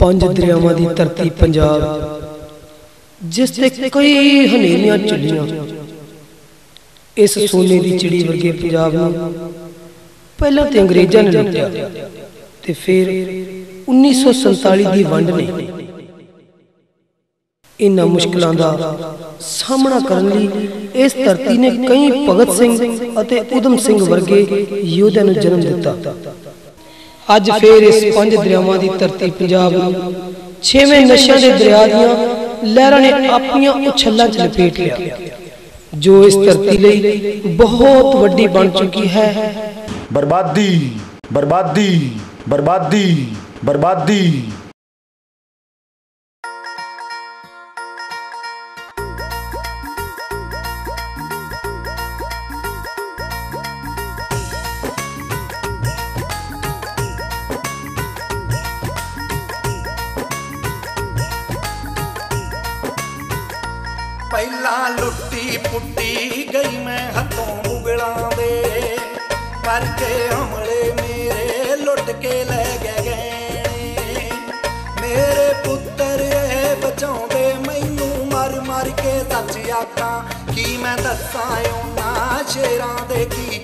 ਪੰਜ ਦਰਿਆਵਾਂ ਦੀ ਧਰਤੀ ਪੰਜਾਬ ਜਿਸ ਤੇ ਕਈ ਹਨੇਰੀਆਂ ਚੱਲੀਆਂ ਇਸ ਸੋਨੇ ਦੀ ਚਿੜੀ ਵਰਗੇ ਪੰਜਾਬ ਨੂੰ ਪਹਿਲਾਂ ਤੇ ਅੰਗਰੇਜ਼ਾਂ ਨੇ ਲੁੱਟਿਆ ਤੇ ਫਿਰ 1947 ਦੀ ਵੰਡ ਨੇ ਇਨ੍ਹਾਂ ਮੁਸ਼ਕਲਾਂ ਦਾ ਸਾਹਮਣਾ ਕਰਨ ਲਈ ਇਸ ਧਰਤੀ ਨੇ ਕਈ ਭਗਤ ਸਿੰਘ ਅਤੇ ਉਦਮ ਸਿੰਘ ਵਰਗੇ ਯੋਧਿਆਂ ਨੂੰ ਜਨਮ ਦਿੱਤਾ। ਅੱਜ ਫੇਰ ਇਸ ਪੰਜ ਦਰਿਆਵਾਂ ਦੀ ਧਰਤੀ ਪੰਜਾਬ ਨੂੰ ਛੇਵੇਂ ਨਸ਼ਿਆਂ ਦੇ ਦਰਿਆ ਦੀਆਂ ਲਹਿਰਾਂ ਨੇ ਆਪਣੀਆਂ ਉਛੱਲਾਂ 'ਚ ਲਪੇਟ ਲਿਆ। ਜੋ ਇਸ ਧਰਤੀ ਲਈ ਬਹੁਤ ਵੱਡੀ ਬਣ ਚੁੱਕੀ ਹੈ। ਬਰਬਾਦੀ ਬਰਬਾਦੀ ਬਰਬਾਦੀ ਬਰਬਾਦੀ। ਦੱਸਾਂ ਉਹਨਾਂ ਸ਼ੇਰਾਂ ਦੇ ਕੀ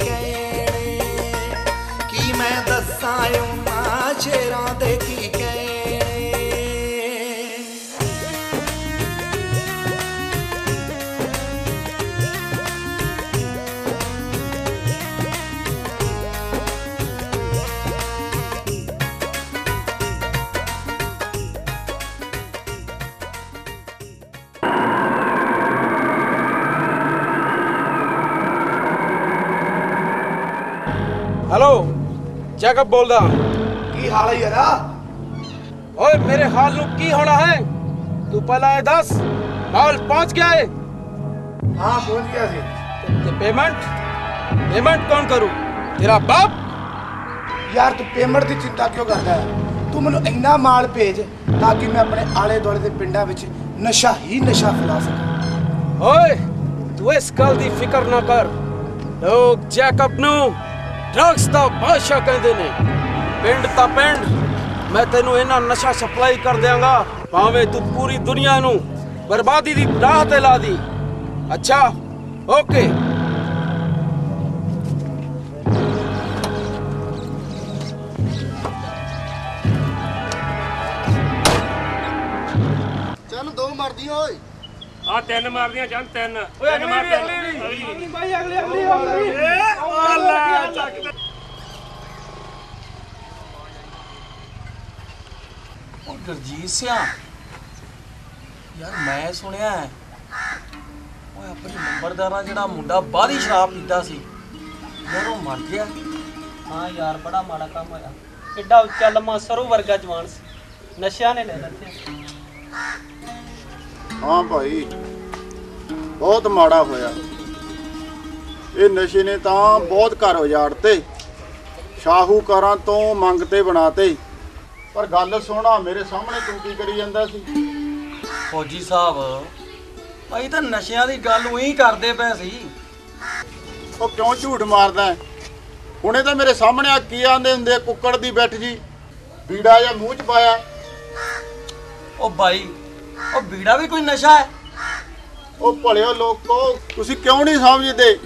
हेलो जैकब बोल रहा की हाल है ना? ओए मेरे हाल लुक की होना है? तू पहला है दस माल पहुँच गया है? हाँ पहुँच गया जी। तो पेमेंट पेमेंट कौन करूँ? तेरा बाप? यार तू पेमेंट की चिंता क्यों करता है? तू मैं इन्ना माल भेज ताकि मैं अपने आले दुआले के पिंड नशा ही नशा फैला सक। ओए तू इस गल की फ़िक्र ना कर। लोग जैकब नू ਡਰੱਗਸ ਦਾ ਬਾਦਸ਼ਾਹ ਕਹਿੰਦੇ ਨੇ। ਪਿੰਡ ਤਾਂ ਪਿੰਡ। ਮੈਂ ਤੈਨੂੰ ਇਹਨਾਂ ਨਸ਼ਾ ਸਪਲਾਈ ਕਰ ਦਿਆਂਗਾ। ਭਾਵੇਂ ਤੂੰ ਪੂਰੀ ਦੁਨੀਆ ਨੂੰ ਬਰਬਾਦੀ ਦੀ ਰਾਹ ਤੇ ਲਾ ਦੀ। ਅੱਛਾ ਓਕੇ। ਦੋ ਮਰਦੀ ਆ ਤਿੰਨ ਮਾਰਦੀਆਂ ਚੱਲ ਤਿੰਨ। ਤਿੰਨ ਮਾਰ ਅਗਲੀ ਬਾਈ ਅਗਲੀ ਅਗਲੀ ਉਹ ਗੁਰਜੀਤ ਸਿਆ। ਯਾਰ ਮੈਂ ਸੁਣਿਆ ਹੈ ਓਏ ਆਪਣੇ ਨੰਬਰਦਾਰਾਂ ਜਿਹੜਾ ਮੁੰਡਾ ਬਾਹਰੀ ਸ਼ਰਾਬ ਪੀਂਦਾ ਸੀ ਯਾਰ ਉਹ ਮਰ ਗਿਆ। ਹਾਂ ਯਾਰ ਬੜਾ ਮਾੜਾ ਕੰਮ ਹੋਇਆ। ਐਡਾ ਉੱਚਾ ਲੰਮਾ ਸਰੋਂ ਵਰਗਾ ਜਵਾਨ ਸੀ। ਨਸ਼ਿਆਂ ਨੇ ਲੈ ਲੱਥੇ ਹਾਂ ਭਾਈ ਬਹੁਤ ਮਾੜਾ ਹੋਇਆ। ਇਹ ਨਸ਼ੇ ਨੇ ਤਾਂ ਬਹੁਤ ਘਰ ਉਜਾੜਤੇ। ਸ਼ਾਹੂਕਾਰਾਂ ਤੋਂ ਮੰਗਤੇ ਬਣਾਤੇ। ਪਰ ਗੱਲ ਸੁਣਾ ਮੇਰੇ ਸਾਹਮਣੇ ਤੂੰ ਕੀ ਕਰੀ ਜਾਂਦਾ ਸੀ? ਫੌਜੀ ਸਾਹਿਬ ਅਸੀਂ ਤਾਂ ਨਸ਼ਿਆਂ ਦੀ ਗੱਲ ਉਹੀ ਕਰਦੇ ਪਏ ਸੀ। ਉਹ ਕਿਉਂ ਝੂਠ ਮਾਰਦਾ? ਹੁਣੇ ਤਾਂ ਮੇਰੇ ਸਾਹਮਣੇ ਆ ਕੀ ਆਂਦੇ ਹੁੰਦੇ ਕੁੱਕੜ ਦੀ ਬੈਠ ਜੀ। ਬੀੜਾ ਜਾਂ ਮੂੰਹ ਚ ਪਾਇਆ। ਉਹ ਬਾਈ ਉਹ ਬੀੜਾ ਵੀ ਕੋਈ ਨਸ਼ਾ ਹੈ? ਉਹ ਭਲਿਓ ਲੋਕੋ ਤੁਸੀਂ ਕਿਉਂ ਨਹੀਂ ਸਮਝਦੇ?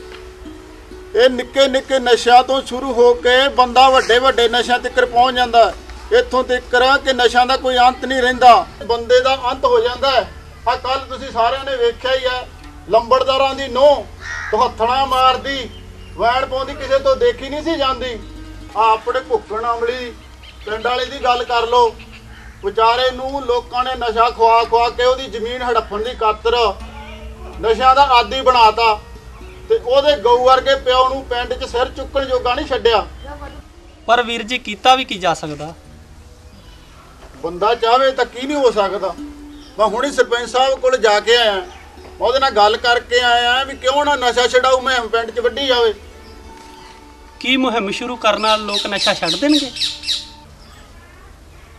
ਇਹ ਨਿੱਕੇ ਨਿੱਕੇ ਨਸ਼ਿਆਂ ਤੋਂ ਸ਼ੁਰੂ ਹੋ ਕੇ ਬੰਦਾ ਵੱਡੇ ਵੱਡੇ ਨਸ਼ਿਆਂ ਤੱਕ ਪਹੁੰਚ ਜਾਂਦਾ ਹੈ। ਇੱਥੋਂ ਤੱਕ ਕਿ ਨਸ਼ਿਆਂ ਦਾ ਕੋਈ ਅੰਤ ਨਹੀਂ ਰਹਿੰਦਾ। ਬੰਦੇ ਦਾ ਅੰਤ ਹੋ ਜਾਂਦਾ ਹੈ। ਆ ਕੱਲ ਤੁਸੀਂ ਸਾਰਿਆਂ ਨੇ ਵੇਖਿਆ ਹੀ ਹੈ, ਲੰਬੜਦਾਰਾਂ ਦੀ ਨੋ ਹੱਥਣਾ ਮਾਰਦੀ, ਵੈਣ ਪਾਉਂਦੀ, ਕਿਸੇ ਤੋਂ ਦੇਖੀ ਨਹੀਂ ਸੀ ਜਾਂਦੀ। ਆ ਆਪਣੇ ਭੁੱਖਣ ਅਮਲੀ ਪਿੰਡ ਵਾਲੇ ਦੀ ਗੱਲ ਕਰ ਲਓ। ਵਿਚਾਰੇ ਨੂੰ ਲੋਕਾਂ ਨੇ ਨਸ਼ਾ ਖਵਾ ਖਵਾ ਕੇ ਉਹਦੀ ਜ਼ਮੀਨ ਹੜੱਪਣ ਦੀ ਕਾਤਰ ਨਸ਼ਿਆਂ ਦਾ ਆਦੀ ਬਣਾਤਾ। ਤੇ ਉਹਦੇ ਗਊ ਵਰਗੇ ਪਿਓ ਨੂੰ ਪਿੰਡ 'ਚ ਸਿਰ ਚੁੱਕਣ ਜੋਗਾ ਨਹੀਂ ਛੱਡਿਆ। ਪਰ ਵੀਰ ਜੀ ਕੀਤਾ ਵੀ ਕੀ ਜਾ ਸਕਦਾ? ਬੰਦਾ ਚਾਹਵੇ ਤਾਂ ਕੀ ਨਹੀਂ ਹੋ ਸਕਦਾ। ਮੈਂ ਹੁਣੇ ਸਰਪੰਚ ਸਾਹਿਬ ਕੋਲ ਜਾ ਕੇ ਆਇਆ। ਉਹਦੇ ਨਾਲ ਗੱਲ ਕਰਕੇ ਆਇਆ ਵੀ ਕਿਉਂ ਨਾ ਨਸ਼ਾ ਛਡਾਊ ਮੈਂ ਪਿੰਡ 'ਚ ਵੱਢੀ ਜਾਵੇ। ਕੀ ਮੁਹਿੰਮ ਸ਼ੁਰੂ ਕਰਨ ਨਾਲ ਲੋਕ ਨਸ਼ਾ ਛੱਡ ਦੇਣਗੇ?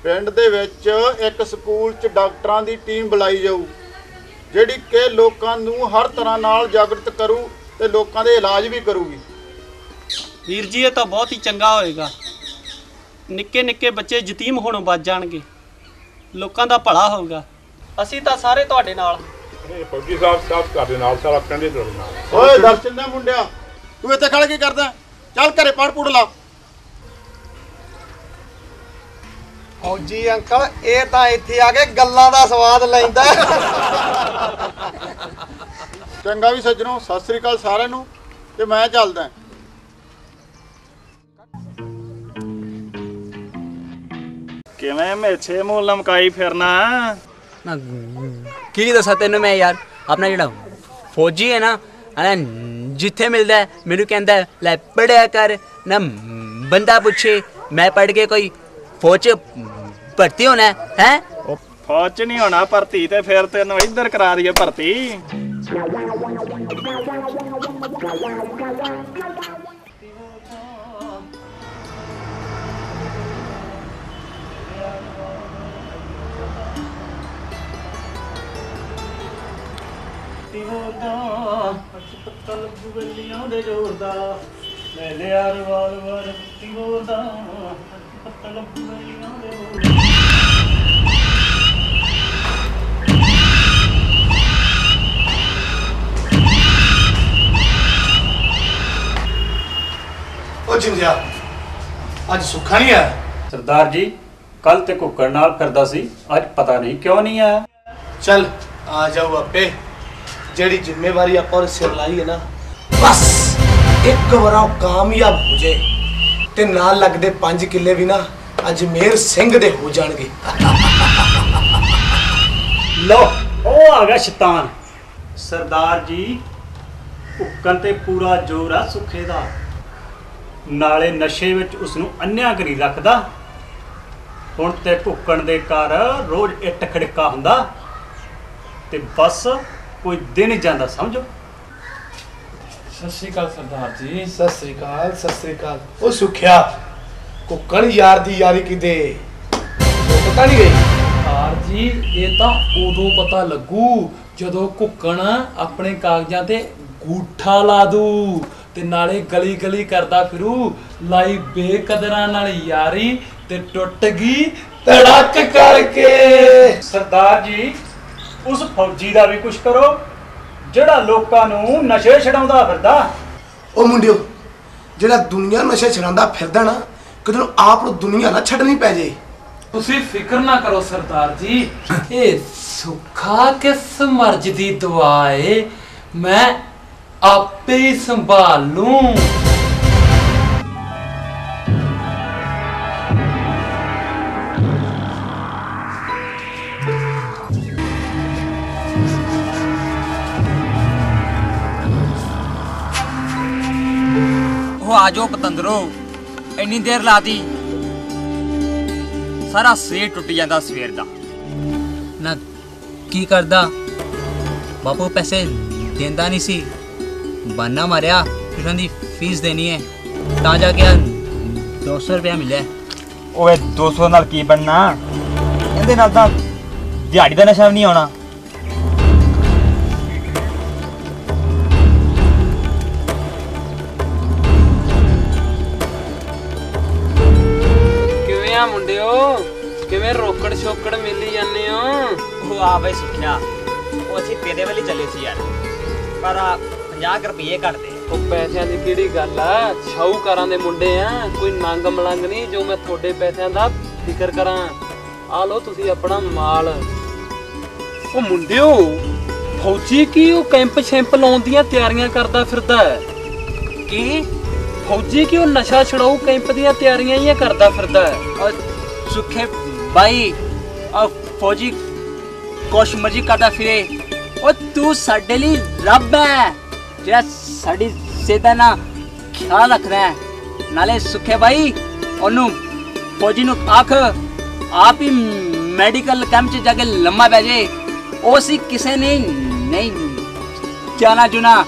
ਪਿੰਡ ਦੇ ਵਿੱਚ ਇੱਕ ਸਕੂਲ 'ਚ ਡਾਕਟਰਾਂ ਦੀ ਟੀਮ ਬੁਲਾਈ ਜਾਊ ਜਿਹੜੀ ਕਿ ਲੋਕਾਂ ਨੂੰ ਹਰ ਤਰ੍ਹਾਂ ਨਾਲ ਜਾਗਰਤ ਕਰੂ ਤੇ ਲੋਕਾਂ ਦੇ ਇਲਾਜ ਵੀ ਕਰੂਗੀ। ਵੀਰ ਜੀ ਇਹ ਤਾਂ ਬਹੁਤ ਹੀ ਚੰਗਾ ਹੋਏਗਾ। ਨਿੱਕੇ ਨਿੱਕੇ ਬੱਚੇ ਯਤੀਮ ਹੋਣੋਂ ਬਚ ਜਾਣਗੇ। ਲੋਕਾਂ ਦਾ ਭਲਾ ਹੋਊਗਾ। ਅਸੀਂ ਤਾਂ ਸਾਰੇ ਤੁਹਾਡੇ ਨਾਲ। ਫੌਜੀ ਸਾਹਿਬ ਸਾਹਿਬ ਦੇ ਨਾਲ ਸਾਰਾ ਪਿੰਡ ਹੀ ਤੁਹਾਡੇ ਨਾਲ। ਓਏ ਦਰਸ਼ਨ ਦਾ ਮੁੰਡਿਆ ਤੂੰ ਇੱਥੇ ਖੜ ਕੇ ਕਰਦਾ। ਚੱਲ ਘਰੇ ਪੜ ਪੁੜ ਲਾ। ਫੌਜੀ ਅੰਕਲ ਇਹ ਤਾਂ ਇੱਥੇ ਆ ਕੇ ਗੱਲਾਂ ਦਾ ਸਵਾਦ ਲੈਂਦਾ। ਚੰਗਾ ਵੀ ਸੱਜਣੋ ਸਤਿ ਸ੍ਰੀ ਅਕਾਲ ਸਾਰਿਆਂ ਨੂੰ ਤੇ ਮੈਂ ਚੱਲਦਾ। ਕਿਵੇਂ ਮੇਛੇ ਮੂਲ ਲਮਕਾਈ ਫਿਰਨਾ? ਨਾ ਕੀ ਦੱਸਾਂ ਤੈਨੂੰ ਮੈਂ ਯਾਰ ਆਪਣਾ ਜਿਹੜਾ ਫੌਜੀ ਹੈ ਨਾ ਹਨਾ ਜਿੱਥੇ ਮਿਲਦਾ ਹੈ, ਮੈਨੂੰ ਕਹਿੰਦਾ ਹੈ, ਲੈ ਪੜਿਆ ਕਰ ਨਾ ਬੰਦਾ ਪੁੱਛੇ ਮੈਂ ਪੜ ਕੇ ਕੋਈ ਫੌਜ 'ਚ ਭਰਤੀ ਹੋਣਾ ਹੈ ਹੈਂ? ਉਹ ਫੌਜ ਚ ਨਹੀਂ ਹੋਣਾ ਭਰਤੀ ਤੇ ਫਿਰ ਤੈਨੂੰ ਇੱਧਰ ਕਰਾ ਦਈਏ ਭਰਤੀ। ਦੇ ਜੋਰਦਾ ਲੈ ਲਿਆ ਰਿਵਾਲਵਰ ਪੁੱਤੀ ਬੋਲਦਾ ਪੱਤਾ ਲੱਭੂ ਗਲੀਆਂ ਦੇ ਬੋਲਦਾ ਉਹ ਜਿੰਦਿਆ ਅੱਜ ਸੁੱਖਾ ਨਹੀਂ ਆ ਸਰਦਾਰ ਜੀ ਕੱਲ ਤੇ ਕੁੱਕੜ ਨਾਲ ਫਿਰਦਾ ਸੀ ਅੱਜ ਪਤਾ ਨਹੀਂ ਕਿਉਂ ਨਹੀਂ ਆਇਆ। ਚੱਲ ਆ ਜਾਓ ਆਪੇ। ਜਿਹੜੀ ਜ਼ਿੰਮੇਵਾਰੀ ਆਪਾਂ ਉਹਦੇ ਸਿਰ ਲਾਈ ਹੈ ਨਾ ਬਸ। ਇੱਕ ਵਾਰ ਉਹ ਕਾਮਯਾਬ ਹੋ ਜੇ ਤੇ ਨਾਲ ਲੱਗਦੇ 5 ਕਿੱਲੇ ਵੀ ਨਾ ਅਜਮੇਰ ਸਿੰਘ ਦੇ ਹੋ ਜਾਣਗੇ। ਲੋ ਉਹ ਆ ਗਿਆ ਸ਼ੈਤਾਨ। ਸਰਦਾਰ ਜੀ ਕੁੱਕਣ ਤੇ ਪੂਰਾ ਜ਼ੋਰ ਆ ਸੁੱਖੇ ਦਾ। ਨਾਲੇ ਨਸ਼ੇ ਵਿੱਚ ਉਸ ਨੂੰ ਅੰਨਿਆ ਕਰੀ ਰੱਖਦਾ। ਹੁਣ ਤੇ ਕੁੱਕਣ ਦੇ ਘਰ ਰੋਜ਼ ਇੱਟ ਖੜਕਾ ਹੁੰਦਾ। ਤੇ ਬਸ ਕੋਈ ਦਿਨ ਜਾਂਦਾ ਸਮਝੋ? ਸਤਿ ਸ਼੍ਰੀ ਅਕਾਲ ਸਰਦਾਰ ਜੀ। ਸਤਿ ਸ੍ਰੀ ਅਕਾਲ ਸਤਿ ਸ੍ਰੀ ਅਕਾਲ। ਉਹ ਸੁਖਿਆ ਕੁੱਕਣ ਯਾਰ ਦੀ ਯਾਰੀ ਕਿਤੇ? ਉਹ ਪਤਾ ਨਹੀਂ ਗਈ? ਸਰਦਾਰ ਜੀ ਇਹ ਤਾਂ ਉਦੋਂ ਪਤਾ ਲੱਗੂ ਜਦੋਂ ਕੁੱਕਣ ਆਪਣੇ ਕਾਗਜ਼ਾਂ ਤੇ ਗੂਠਾ ਲਾ ਦੂ। ਤੇ ਨਾਲੇ ਗਲੀ ਗਲੀ ਕਰਦਾ ਫਿਰੂ ਲਾਈ ਬੇਕਦਰਾਂ ਨਾਲ ਯਾਰੀ ਤੇ ਟੁੱਟ ਗਈ ਧੜਕ ਕਰਕੇ। ਸਰਦਾਰ ਜੀ ਉਸ ਫੌਜੀ ਦਾ ਵੀ ਕੁਝ ਕਰੋ ਜਿਹੜਾ ਲੋਕਾਂ ਨੂੰ ਨਸ਼ੇ ਛਡਾਉਂਦਾ ਫਿਰਦਾ। ਉਹ ਮੁੰਡਿਓ ਜਿਹੜਾ ਦੁਨੀਆ ਨਸ਼ੇ ਛਡਾਉਂਦਾ ਫਿਰਦਾ ਨਾ ਨੂੰ ਆਪ ਨੂੰ ਦੁਨੀਆ ਨਾ ਛੱਡਣੀ ਪੈ ਜੇ। ਤੁਸੀਂ ਫਿਕਰ ਨਾ ਕਰੋ ਸਰਦਾਰ ਜੀ ਇਹ ਸੁੱਖਾ ਕਿਸ ਮਰਜ਼ ਦੀ ਦੁਆ ਏ। ਮੈਂ ਆਪੇ ਹੀ ਸੰਭਾਲ। ਲੂੰ ਉਹ ਆ ਜਾਓ ਪਤੰਦਰੋ ਇੰਨੀ ਦੇਰ ਲਾਤੀ। ਸਾਰਾ ਸਰੀਰ ਟੁੱਟ ਜਾਂਦਾ ਸਵੇਰ ਦਾ। ਨਾ ਕੀ ਕਰਦਾ? ਬਾਪੂ ਪੈਸੇ ਦਿੰਦਾ ਨਹੀਂ ਸੀ। ਬਾਨਾ ਮਾਰਿਆ ਟਿਊਸ਼ਨ ਦੀ ਫੀਸ ਦੇਣੀ ਹੈ। ਤਾਂ ਜਾ ਕੇ 200 ਰੁਪਇਆ ਮਿਲਿਆ ਓਏ 200 ਨਾਲ ਕੀ ਬਣਨਾ? ਇਹਦੇ ਨਾਲ ਤਾਂ ਦਿਹਾੜੀ ਦਾ ਨਸ਼ਾ ਵੀ ਨਹੀਂ ਆਉਣਾ। ਕਿਵੇਂ ਆ ਮੁੰਡਿਓ? ਕਿਵੇਂ ਰੋਕੜ ਛੋਕੜ ਮਿਲੀ ਜਾਂਦੇ ਹੋ? ਉਹ ਆ ਬਈ ਸੁਖਿਆ ਉਹ ਅਸੀਂ ਤੇਰੇ ਵਾਲੀ ਚੱਲੇ ਸੀ ਯਾਰ। ਪਰ 50 ਰੁਪਏ ਘੱਟਦੇ ਉਹ ਪੈਸਿਆਂ ਦੀ ਕਿਹੜੀ ਗੱਲ ਆ? ਸ਼ਾਹੂਕਾਰਾਂ ਦੇ ਮੁੰਡੇ ਆ। ਕੋਈ ਨੰਗ ਮਲੰਗ ਨਹੀਂ ਜੋ ਮੈਂ ਤੁਹਾਡੇ ਪੈਸਿਆਂ ਦਾ ਫਿਕਰ ਕਰਾਂ। ਆ ਲਓ ਤੁਸੀਂ ਆਪਣਾ ਮਾਲ। ਉਹ ਮੁੰਡਿਓ ਫੌਜੀ ਕੀ ਉਹ ਕੈਂਪ ਸ਼ੈਂਪ ਲਾਉਣ ਦੀਆਂ ਤਿਆਰੀਆਂ ਕਰਦਾ ਫਿਰਦਾ ਹੈ? ਕੀ? ਫੌਜੀ ਕੀ ਉਹ ਨਸ਼ਾ ਛਡਾਊ ਕੈਂਪ ਦੀਆਂ ਤਿਆਰੀਆਂ ਹੀ ਕਰਦਾ ਫਿਰਦਾ ਹੈ? ਔਰ ਸੁਖੇ ਬਾਈ ਆ ਫੌਜੀ ਕੁਛ ਮਰਜ਼ੀ ਕਰਦਾ ਫਿਰੇ। ਉਹ ਤੂੰ ਸਾਡੇ ਲਈ ਰੱਬ ਹੈ। ਜਿਹੜਾ ਸਾਡੀ ਸਿਹਤ ਨਾ ਖਿਆਲ ਰੱਖਦਾ ਹੈ, ਨਾਲੇ ਸੁਖੇ ਬਾਈ, ਉਹਨੂੰ ਫੌਜੀ ਨੂੰ ਆਖ, ਆਪ ਹੀ ਮੈਡੀਕਲ ਕੈਂਪ 'ਚ ਜਾ ਕੇ ਲੰਮਾ ਪੈ ਜੇ। ਉਹ ਸੀ ਕਿਸੇ ਨੇ ਨਹੀਂ ਜਾਣਾ ਜੁਨਾ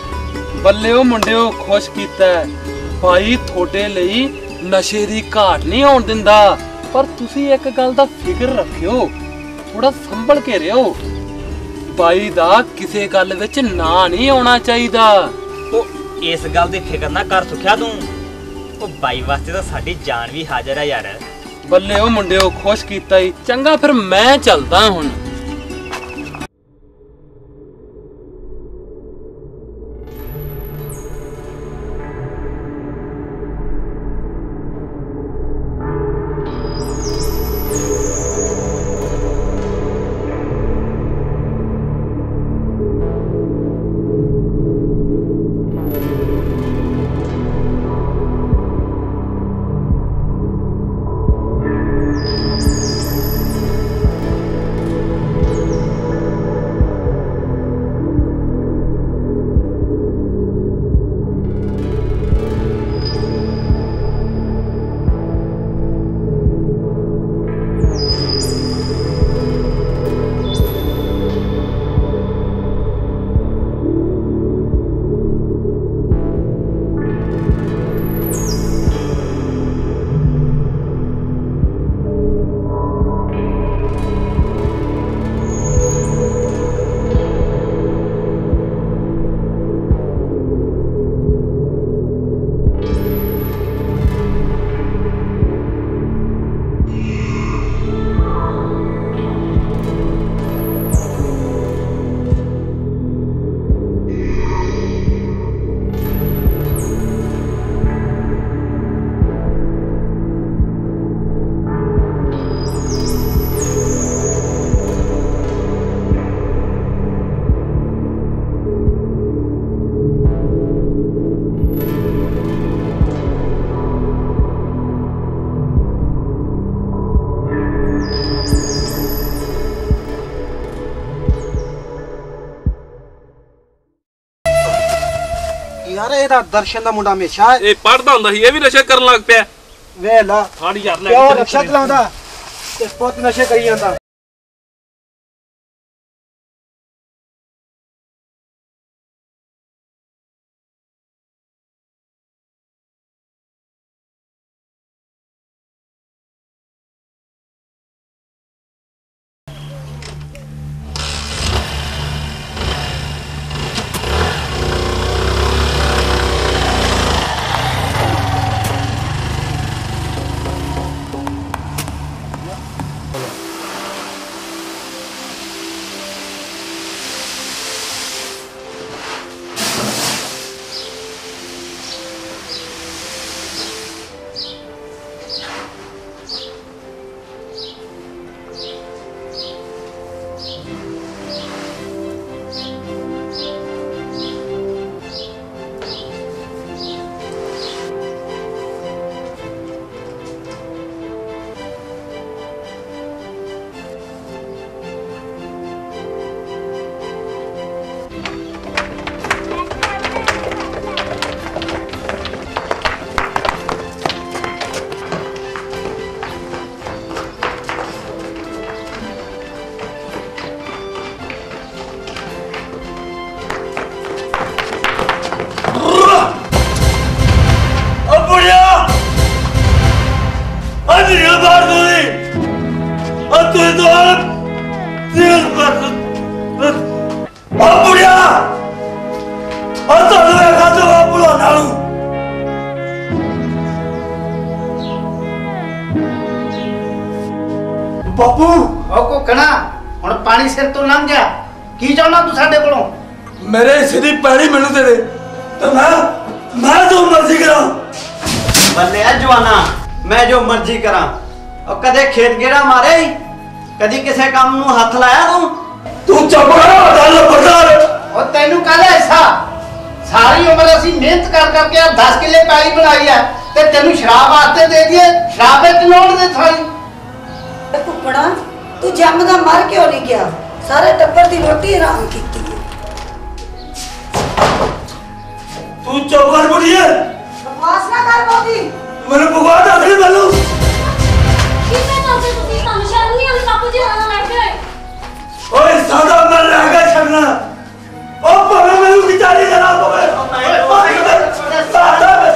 ਬੱਲੇ ਉਹ ਮੁੰਡਿਓ, ਖੁਸ਼ ਕੀਤਾ ਭਾਈ ਤੁਹਾਡੇ ਲਈ ਨਸ਼ੇ ਦੀ ਘਾਟ ਨਹੀਂ ਆਉਣ ਦਿੰਦਾ। ਪਰ ਤੁਸੀਂ ਇੱਕ ਗੱਲ ਦਾ ਫਿਕਰ ਰੱਖਿਓ। ਥੋੜਾ ਸੰਭਲ ਕੇ ਰਿਓ ਬਾਈ ਦਾ ਕਿਸੇ ਗੱਲ ਵਿੱਚ ਨਾ ਨਹੀਂ ਆਉਣਾ ਚਾਹੀਦਾ। ਉਹ ਇਸ ਗੱਲ ਦੀ ਫਿਕਰ ਨਾ ਕਰ ਸੁਖਿਆ ਤੂੰ। ਉਹ ਬਾਈ ਵਾਸਤੇ ਤਾਂ ਸਾਡੀ ਜਾਨ ਵੀ ਹਾਜ਼ਰ ਹੈ ਯਾਰ। ਬੱਲੇ ਉਹ ਮੁੰਡਿਓ ਖੁਸ਼ ਕੀਤਾ ਈ। ਚੰਗਾ ਫਿਰ ਮੈਂ ਚੱਲਦਾ ਹੁਣ। ਇਹਦਾ ਦਰਸ਼ਨ ਦਾ ਮੁੰਡਾ ਹਮੇਸ਼ਾ ਇਹ ਪੜਦਾ ਹੁੰਦਾ ਸੀ ਇਹ ਵੀ ਨਸ਼ਾ ਕਰਨ ਲੱਗ ਪਿਆ। ਵੇ ਲਾ। ਫੜ ਯਾਰ ਲੈ ਕੇ ਰਕਸ਼ਾ ਚਲਾਉਂਦਾ ਤੇ ਪੁੱਤ ਨਸ਼ੇ ਕਰੀ ਜਾਂਦਾ। ਅੱਜ ਤੂੰ ਤਾਂ ਦਿਲ ਬਸ ਆ ਬੁੜਿਆ ਆ ਤਾਂ ਲੈ ਗਾ ਤੋ ਬੁਲਾ ਨਾਲੂ ਬਾਪੂ ਉਹ ਕੋ ਕਣਾ ਹੁਣ ਪਾਣੀ ਸਿਰ ਤੋਂ ਲੰਘ ਗਿਆ ਕੀ ਚਾਹੁੰਦਾ ਤੂੰ ਸਾਡੇ ਕੋਲੋਂ? ਮੇਰੇ ਹਿੱਸੇ ਦੀ ਪੈੜੀ ਮੈਨੂੰ ਦੇ ਦੇ। ਤੇ ਮੈਂ ਮੈਂ ਜੋ ਮਰਜ਼ੀ ਕਰਾਂ। ਬੱਲੇ ਆ ਜਵਾਨਾ ਮੈਂ ਜੋ ਮਰਜ਼ੀ ਕਰਾਂ। ਉਹ ਕਦੇ ਖੇਤ ਗੇੜਾ ਮਾਰੇ? ਕਦੀ ਕਿਸੇ ਕੰਮ ਨੂੰ ਹੱਥ ਲਾਇਆ ਤੂੰ? ਤੂੰ ਚੁੱਪ ਕਰ ਗੱਲ ਬਰਦਾਰ। ਉਹ ਤੈਨੂੰ ਕਾਹਦਾ ਐਸਾ ਸਾਰੀ ਉਮਰ ਅਸੀਂ ਮਿਹਨਤ ਕਰ ਕਰਕੇ ਆ 10 ਕਿੱਲੇ ਪੈਲੀ ਬਣਾਈ ਆ ਤੇ ਤੈਨੂੰ ਸ਼ਰਾਬ ਵਾਸਤੇ ਦੇ ਦਈਏ ਸ਼ਰਾਬ ਵਿੱਚ ਲੋੜ ਦੇ ਥਾਈ। ਕੁੱਕੜਾ ਤੂੰ ਜੰਮਦਾ ਮਰ ਕਿਉਂ ਨਹੀਂ ਗਿਆ? ਸਾਰੇ ਟੱਬਰ ਦੀ ਰੋਟੀ ਹਰਾਮ ਕੀਤੀ ਹੈ ਤੂੰ ਚੁੱਪ ਕਰ ਬੁੜੀਏ। ਬਕਵਾਸ ਨਾ ਕਰ ਬੋਦੀ। ਮੈਨੂੰ ਭਗਵਾ ਦੱਸ ਦੇ ਮੈਨੂੰ ਕਿਵੇਂ ਕਰਦੇ ਤੁਸੀਂ ਓਏ ਸਾਦਾ ਮੈਂ ਲੈ ਕੇ ਛੱਡਣਾ ਉਹ ਭਾਵੇਂ ਮੈਨੂੰ ਵਿਚਾਰੀ ਜਨਾ ਪਵੇ ਸਾਦਾ ਮੈਂ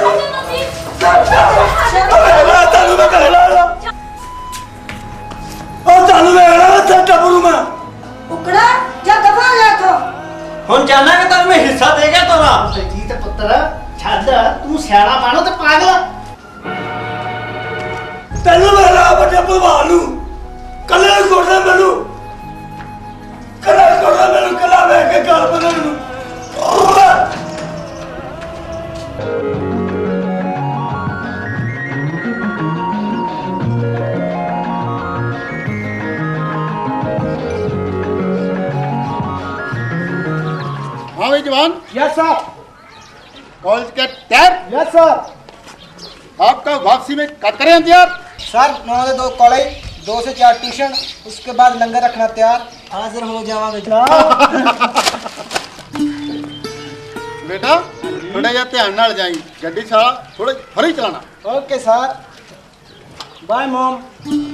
ਤੈਨੂੰ ਮੈਂ ਕਹਿ ਲਾ ਉਹ ਤੈਨੂੰ ਮੈਂ ਕਹਿਣਾ ਤੇ ਟੱਬਰੂ ਮੈਂ ਕੁੱਕੜਾ ਜਾ ਦਫਾ ਜਾ ਇੱਥੋਂ ਹੁਣ ਜਾਣਾ ਕਿ ਤੈਨੂੰ ਮੈਂ ਹਿੱਸਾ ਦੇ ਗਿਆ ਤੋਰਾ ਜੀ ਤੇ ਪੁੱਤਰ ਛੱਡ ਤੂੰ ਸਿਆਣਾ ਬਾਣੋ ਤੇ ਪਾਗਲ ਤੈਨੂੰ ਮੈਂ ਲਾ ਮੇਰੇ ਭਲਵਾਨ ਨੂੰ ਕੱਲੇ ਕੁੱਟਦਾ ਮੈਨੂੰ जवान। यस सर कॉलेज के टैप यस सर आपका वापसी में कट करें इंतज़ार सर नौ दो कॉलेज। दो से चार ट्यूशन उसके बाद लंगर रखना तैयार। हाजिर हो जावा बेटा। बेटा थोड़ा जा ध्यान नाल जाई गड्डी साला थोड़ा फरी चलाना। Okay sir. Bye mom.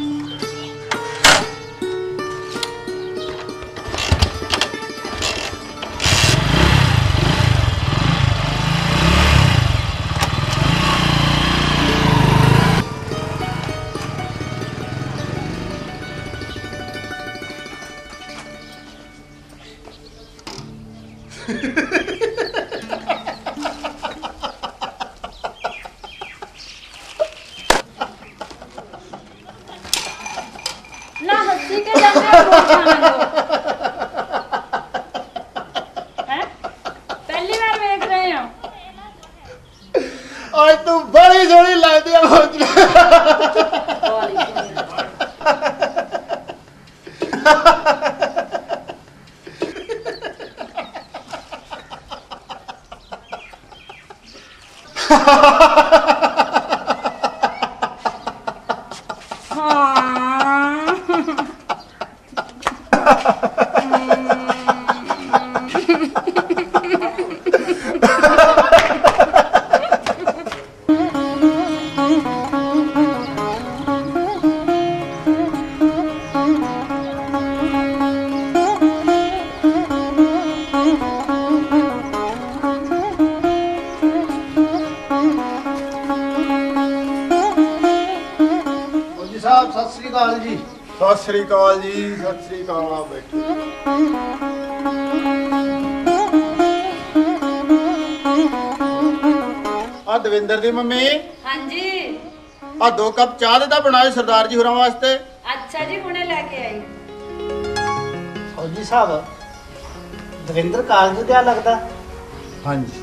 Mummy? ਹਾਂਜੀ। ਆ ਦੋ ਕੱਪ ਚਾਹ ਦੇ ਤਾਂ ਬਣਾਏ ਸਰਦਾਰ ਜੀ ਹੋਰਾਂ ਵਾਸਤੇ। ਅੱਛਾ ਜੀ ਹੁਣੇ ਲੈ ਕੇ ਆਈ। ਫੌਜੀ ਸਾਹਿਬ ਦਵਿੰਦਰ ਕਾਲਜ ਦਾ ਲੱਗਦਾ? ਹਾਂਜੀ।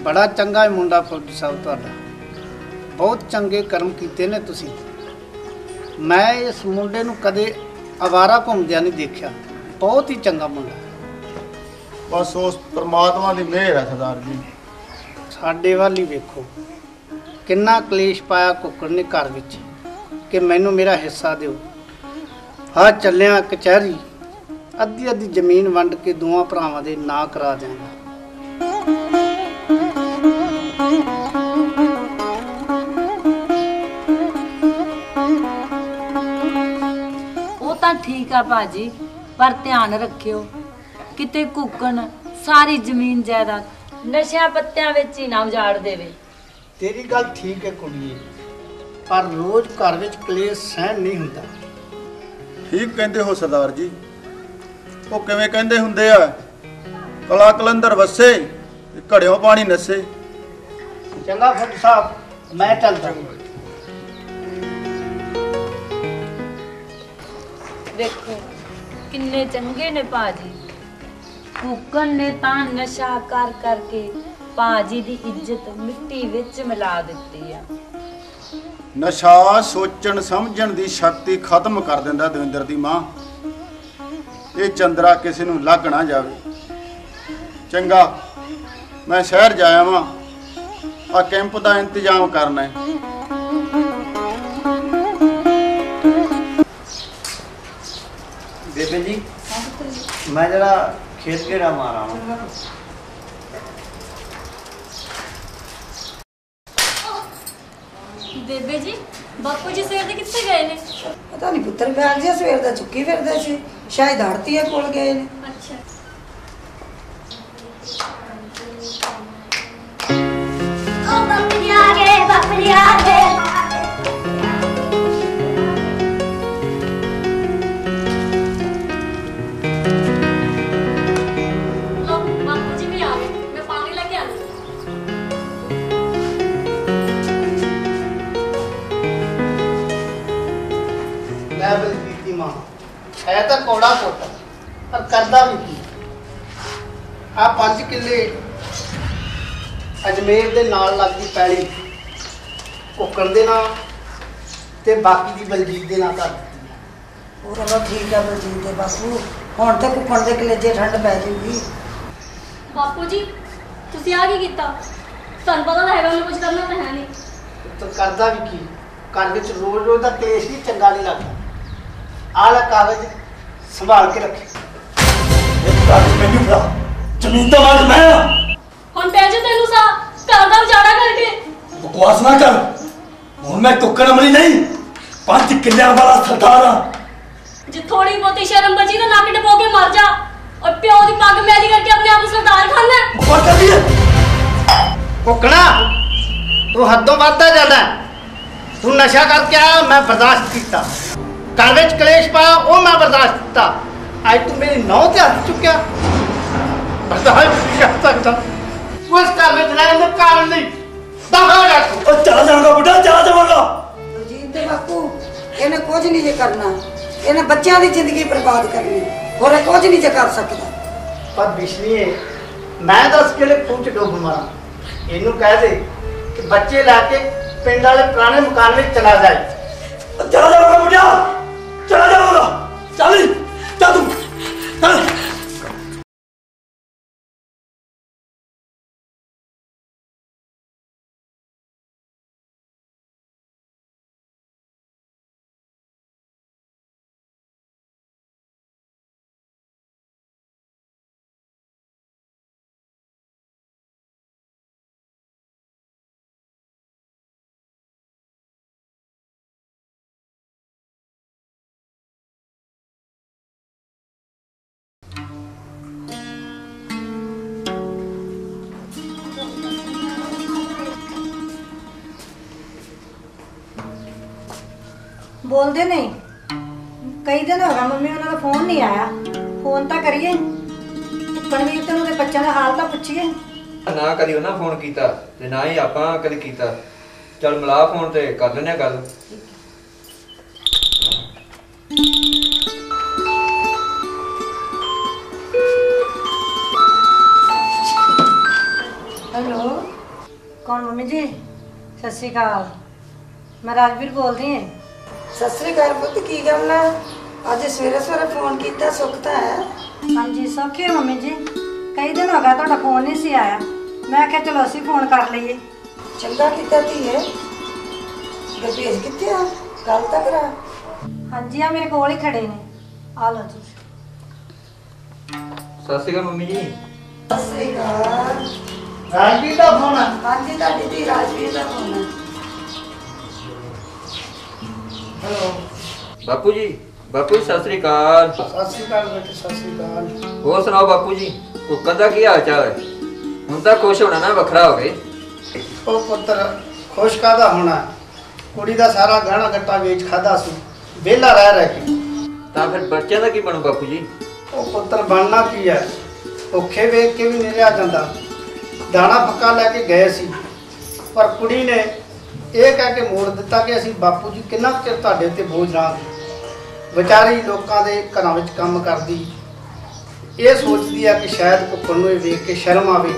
ਬੜਾ ਚੰਗਾ ਹੈ ਮੁੰਡਾ ਫੌਜੀ ਸਾਹਿਬ ਤੁਹਾਡਾ। ਬਹੁਤ ਚੰਗੇ ਕਰਮ ਕੀਤੇ ਨੇ ਤੁਸੀਂ। ਮੈਂ ਇਸ ਮੁੰਡੇ ਨੂੰ ਕਦੇ ਅਵਾਰਾ ਘੁੰਮਦਿਆਂ ਨਹੀਂ ਦੇਖਿਆ। ਬਹੁਤ ਹੀ ਚੰਗਾ ਮੁੰਡਾ। ਬਸ ਉਸ ਪ੍ਰਮਾਤਮਾ ਦੀ ਮਿਹਰ ਹੈ ਸਰਦਾਰ ਜੀ। ਸਾਡੇ ਵੱਲ ਹੀ ਵੇਖੋ। ਕਿੰਨਾ ਕਲੇਸ਼ ਪਾਇਆ ਕੁੱਕੜ ਨੇ ਘਰ ਵਿੱਚ ਕਿ ਮੈਨੂੰ ਮੇਰਾ ਹਿੱਸਾ ਦਿਓ। ਹਾਂ, ਚੱਲਿਆ ਕਚਹਿਰੀ। ਅੱਧੀ ਅੱਧੀ ਜ਼ਮੀਨ ਵੰਡ ਕੇ ਦੋਵਾਂ ਭਰਾਵਾਂ ਦੇ ਨਾਂ ਕਰਾ ਦਿਆਂਗਾ। ਉਹ ਤਾਂ ਠੀਕ ਆ ਬਾਜੀ ਪਰ ਧਿਆਨ ਰੱਖਿਓ। ਕਿਤੇ ਕੁੱਕਣ ਸਾਰੀ ਜ਼ਮੀਨ ਜਾਇਦਾਦ ਨਸ਼ਿਆਂ ਪੱਤਿਆਂ ਵਿੱਚ ਹੀ ਨਾ ਉਜਾੜ ਦੇਵੇ। ਤੇਰੀ ਗੱਲ ਠੀਕ ਹੈ ਕੁੜੀਏ ਪਰ ਰੋਜ਼ ਘਰ ਵਿੱਚ ਕਲੇਸ਼ ਸਹਿਣ ਨਹੀਂ ਹੁੰਦਾ। ਠੀਕ ਕਹਿੰਦੇ ਹੋ ਸਰਦਾਰ ਜੀ। ਉਹ ਕਿਵੇਂ ਕਹਿੰਦੇ ਹੁੰਦੇ ਆ? ਕਲਾ ਕਲੰਦਰ ਵਸੇ ਘੜਿਓ ਪਾਣੀ ਨਸੇ। ਚੰਗਾ ਫੌਜੀ ਸਾਹਿਬ ਮੈਂ ਚੱਲਦਾ। ਵੇਖੋ ਕਿੰਨੇ ਚੰਗੇ ਨੇ ਬਾਜੀ ਕੁੱਕਣ ਨੇ ਤਾਂ ਨਸ਼ਾ ਕਰ ਕਰਕੇ ਬਾਜੀ ਦੀ ਇੱਜ਼ਤ ਮਿੱਟੀ ਵਿੱਚ ਮਿਲਾ ਦਿੱਤੀ ਆ। ਨਸ਼ਾ ਸੋਚਣ ਸਮਝਣ ਦੀ ਸ਼ਕਤੀ ਖਤਮ ਕਰ ਦਿੰਦਾ ਦਵਿੰਦਰ ਦੀ ਮਾਂ। ਇਹ ਚੰਦਰਾ ਕਿਸੇ ਨੂੰ ਲੱਗ ਨਾ ਜਾਵੇ। ਚੰਗਾ ਮੈਂ ਸ਼ਹਿਰ ਜਾਇਆ ਵਾਂ ਆ ਕੈਂਪ ਦਾ ਇੰਤਜ਼ਾਮ ਕਰਨਾ ਹੈ। ਬੇਬੇ ਜੀ। ਮੈਂ ਜਰਾ ਖੇਤ ਘੇੜਾ ਮਾਰਾਂ। ਬੇਬੇ ਜੀ ਬਾਪੂ ਜੀ ਸਵੇਰ ਦੇ ਕਿੱਥੇ ਗਏ ਨੇ? ਪਤਾ ਨਹੀਂ ਪੁੱਤਰ ਬੈਗ ਜਿਹਾ ਸਵੇਰ ਦਾ ਚੁੱਕੀ ਫਿਰਦੇ ਸੀ। ਸ਼ਾਇਦ ਆੜਤੀਏ ਕੋਲ ਗਏ ਨੇ। ਅੱਛਾ। ਓ ਬਾਪੂ ਜੀ ਆ ਗਏ ਬਾਪੂ ਜੀ ਆ ਗਏ। ਹੈ ਤਾਂ ਕੋੜਾ ਪੁੱਤ ਪਰ ਕਰਦਾ ਵੀ ਕੀ? ਆ 5 ਕਿੱਲੇ ਅਜਮੇਰ ਦੇ ਨਾਲ ਲੱਗਦੀ ਪੈਲੀ ਕੁੱਕੜ ਦੇ ਨਾਂ ਤੇ ਬਾਕੀ ਦੀ ਬਲਜੀਤ ਦੇ ਨਾਂ ਕਰ ਦਿੱਤੀ ਉਹ ਚਲੋ ਠੀਕ ਹੈ ਬਲਜੀਤ ਦੇ ਬਾਪੂ ਹੁਣ ਤੇ ਕੁੱਕੜ ਦੇ ਕਲੇਜੇ ਠੰਡ ਪੈ ਜੂਗੀ। ਬਾਪੂ ਜੀ ਤੁਸੀਂ ਆ ਕੀ ਕੀਤਾ? ਤੁਹਾਨੂੰ ਪਤਾ ਤਾਂ ਹੈਗਾ ਮੈਨੂੰ ਕੁਝ ਕਰਨਾ ਤਾਂ ਹੈ ਨਹੀਂ। ਤੂੰ ਕਰਦਾ ਵੀ ਕੀ? ਘਰ ਵਿੱਚ ਰੋਜ਼ ਰੋਜ਼ ਦਾ ਕਲੇਸ਼ ਵੀ ਚੰਗਾ ਨਹੀਂ ਲੱਗਦਾ। ਆਹ ਲੈ ਕਾਗਜ਼ ਸੰਭਾਲ ਕੇ ਰੱਖੇ। ਕਾਗਜ਼ ਮੈਨੂੰ ਫੜਾ। ਜ਼ਮੀਨ ਦਾ ਮਾਲਕ ਮੈਂ ਆ। ਹੁਣ ਪੈ ਜਾ ਤੈਨੂੰ ਸਾ। ਘਰ ਦਾ ਉਜਾੜਾ ਕਰਕੇ। ਬਕਵਾਸ ਨਾ ਕਰ। ਹੁਣ ਮੈਂ ਟੁੱਕਣ ਅਮਲੀ ਨਹੀਂ। ਪੰਜ ਕਿੱਲਿਆਂ ਵਾਲਾ ਸਰਦਾਰ ਆ। ਜੇ ਥੋੜੀ ਬਹੁਤੀ ਸ਼ਰਮ ਬਚੀ ਤਾਂ ਨੱਕ ਡਪੋ ਕੇ ਮਰ ਜਾ। ਔਰ ਪਿਓ ਦੀ ਪੱਗ ਮੈਲੀ ਕਰਕੇ ਆਪਣੇ ਆਪ ਨੂੰ ਸਰਦਾਰ ਖਾਨਾ ਬਕਵਾਸ ਕਰਦੀ ਹੈ ਕੁੱਕਣਾ ਤੂੰ ਹੱਦੋਂ ਵੱਧਦਾ ਜਾਂਦਾ। ਤੂੰ ਨਸ਼ਾ ਕਰਕੇ ਆ ਮੈਂ ਬਰਦਾਸ਼ਤ ਕੀਤਾ। ਘਰ ਵਿੱਚ ਕਲੇਸ਼ ਪਾਇਆ ਉਹ ਮੈਂ ਬਰਦਾਸ਼ਤ ਕੀਤਾ। ਅੱਜ ਤੂੰ ਮੇਰੀ ਨੌ ਤੇ ਹੱਥ ਚੁੱਕਿਆ। ਬਰਦਾਸ਼ਤ ਨਹੀਂ ਕਰ ਸਕਦਾ। ਉਸ ਘਰ ਵਿੱਚ ਰਹਿਣ ਦਾ ਕਾਰਨ ਨਹੀਂ। ਦਫਾ ਜਾ ਤੂੰ ਉਹ ਚਲਾ ਜਾਵਾਂਗਾ ਬੁੱਢਾ ਚਲਾ ਜਾਵਾਂਗਾ। ਬਲਜੀਤ ਦੇ ਬਾਪੂ ਇਹਨੇ ਕੁਝ ਨਹੀਂ ਜੇ ਕਰਨਾ। ਇਹਨੇ ਬੱਚਿਆਂ ਦੀ ਜ਼ਿੰਦਗੀ ਬਰਬਾਦ ਕਰਨੀ। ਹੋਰ ਇਹ ਕੁਝ ਨਹੀਂ ਜੇ ਕਰ ਸਕਦਾ। ਪਰ ਬਿਸ਼ਨੀਏ ਮੈਂ ਦੱਸ ਕੇ ਲਈ ਖੂਚ ਡੁੱਬ ਮਰਾਂ? ਇਹਨੂੰ ਕਹਿ ਦੇ ਕਿ ਬੱਚੇ ਲੈ ਕੇ ਪਿੰਡ ਵਾਲੇ ਪੁਰਾਣੇ ਮਕਾਨ ਵਿੱਚ ਚਲਾ ਜਾਏ। ਚਲਾ ਬੁੱਢਾ। ਚਲਾ ਜਾਵਾਂਗਾ ਚੱਲ ਚੱਲ ਤੂੰ ਚੱਲ ਬੋਲਦੇ ਨਹੀਂ। ਕਈ ਦਿਨ ਹੋ ਗਏ ਮੰਮੀ ਉਹਨਾਂ ਦਾ ਫੋਨ ਨਹੀਂ ਆਇਆ। ਫੋਨ ਤਾਂ ਕਰੀਏ। ਕਣਵੀਰ ਤੇ ਉਹਦੇ ਬੱਚਿਆਂ ਦਾ ਹਾਲ ਤਾਂ ਪੁੱਛੀਏ। ਨਾ ਕਦੀ ਉਹਨਾਂ ਫੋਨ ਕੀਤਾ ਤੇ ਨਾ ਹੀ ਆਪਾਂ ਕਦੀ ਕੀਤਾ। ਚਲ ਮਿਲਾ ਫੋਨ ਤੇ ਕਰ ਲੈਨੇ ਆ ਗੱਲ। ਹੈਲੋ ਕੌਣ ਮੰਮੀ ਜੀ? ਸਤਿ ਸ਼੍ਰੀ ਅਕਾਲ। ਮੈਂ ਰਾਜਵੀਰ ਬੋਲਦੀ ਹਾਂ। ਸਤਿ ਸ਼੍ਰੀ ਅਕਾਲ ਪੁੱਤ ਕੀ ਗੱਲ ਹੈ ਅੱਜ ਸਵੇਰੇ ਸਵੇਰੇ ਫੋਨ ਕੀਤਾ ਸੁੱਖ ਤਾਂ ਹੈ? ਹਾਂਜੀ ਸੌਖੀ ਹੈ ਮੰਮੀ ਜੀ। ਕਈ ਦਿਨ ਹੋ ਗਏ ਤੁਹਾਡਾ ਫੋਨ ਨਹੀਂ ਸੀ ਆਇਆ। ਮੈਂ ਕਿਹਾ ਚਲੋ ਅਸੀਂ ਫੋਨ ਕਰ ਲਈਏ। ਚੰਗਾ ਕੀਤਾ ਧੀਏ। ਗਰੇਜ ਕਿੱਥੇ ਆ? ਗੱਲ ਤਾਂ ਕਰਾ। ਹਾਂਜੀ ਆ ਮੇਰੇ ਕੋਲ ਹੀ ਖੜੇ ਨੇ। ਆ ਲਓ ਜੀ ਸਤਿ ਸ਼੍ਰੀ ਅਕਾਲ ਮੰਮੀ ਜੀ। ਸਤਿ ਸ਼੍ਰੀ ਅਕਾਲ। ਰਾਜਵੀਰ ਦਾ ਫੋਨ ਆ। ਹਾਂਜੀ ਤੁਹਾਡੀ ਧੀ ਰਾਜਵੀਰ ਦਾ ਫੋਨ ਹੈ ਹੈਲੋ। ਬਾਪੂ ਜੀ ਬਾਪੂ ਜੀ ਸਤਿ ਸ੍ਰੀ ਅਕਾਲ। ਸਤਿ ਸ਼੍ਰੀ ਅਕਾਲ ਬੇਟੇ ਸਤਿ ਸ਼੍ਰੀ ਅਕਾਲ। ਹੋਰ ਸੁਣਾਓ ਬਾਪੂ ਜੀ ਕੁੱਕਰ ਦਾ ਕੀ ਹਾਲ ਚਾਲ ਹੈ? ਹੁਣ ਤਾਂ ਖੁਸ਼ ਹੋਣਾ ਨਾ ਵੱਖਰਾ ਹੋ ਗਏ। ਉਹ ਪੁੱਤਰ ਖੁਸ਼ ਕਾਦਾ ਹੋਣਾ? ਕੁੜੀ ਦਾ ਸਾਰਾ ਗਹਿਣਾ ਗੱਟਾ ਵੇਚ ਖਾਦਾ ਸੀ। ਵਿਹਲਾ ਰਹਿ ਰਹਿ ਕੇ। ਤਾਂ ਫਿਰ ਬੱਚਿਆਂ ਦਾ ਕੀ ਬਣੂ ਬਾਪੂ ਜੀ? ਉਹ ਪੁੱਤਰ ਬਣਨਾ ਕੀ ਹੈ? ਔਖੇ ਵੇਖ ਕੇ ਵੀ ਨਹੀਂ ਰਿਹਾ ਜਾਂਦਾ। ਦਾਣਾ ਪੱਕਾ ਲੈ ਕੇ ਗਏ ਸੀ। ਪਰ ਕੁੜੀ ਨੇ ਇਹ ਕਹਿ ਕੇ ਮੋੜ ਦਿੱਤਾ ਕਿ ਅਸੀਂ ਬਾਪੂ ਜੀ ਕਿੰਨਾ ਕੁ ਚਿਰ ਤੁਹਾਡੇ ਉੱਤੇ ਬੋਝ ਰਾਂਗੇ ਵਿਚਾਰੀ ਲੋਕਾਂ ਦੇ ਘਰਾਂ ਵਿੱਚ ਕੰਮ ਕਰਦੀ। ਇਹ ਸੋਚਦੀ ਆ ਕਿ ਸ਼ਾਇਦ ਕੁੱਕੜ ਨੂੰ ਇਹ ਵੇਖ ਕੇ ਸ਼ਰਮ ਆਵੇ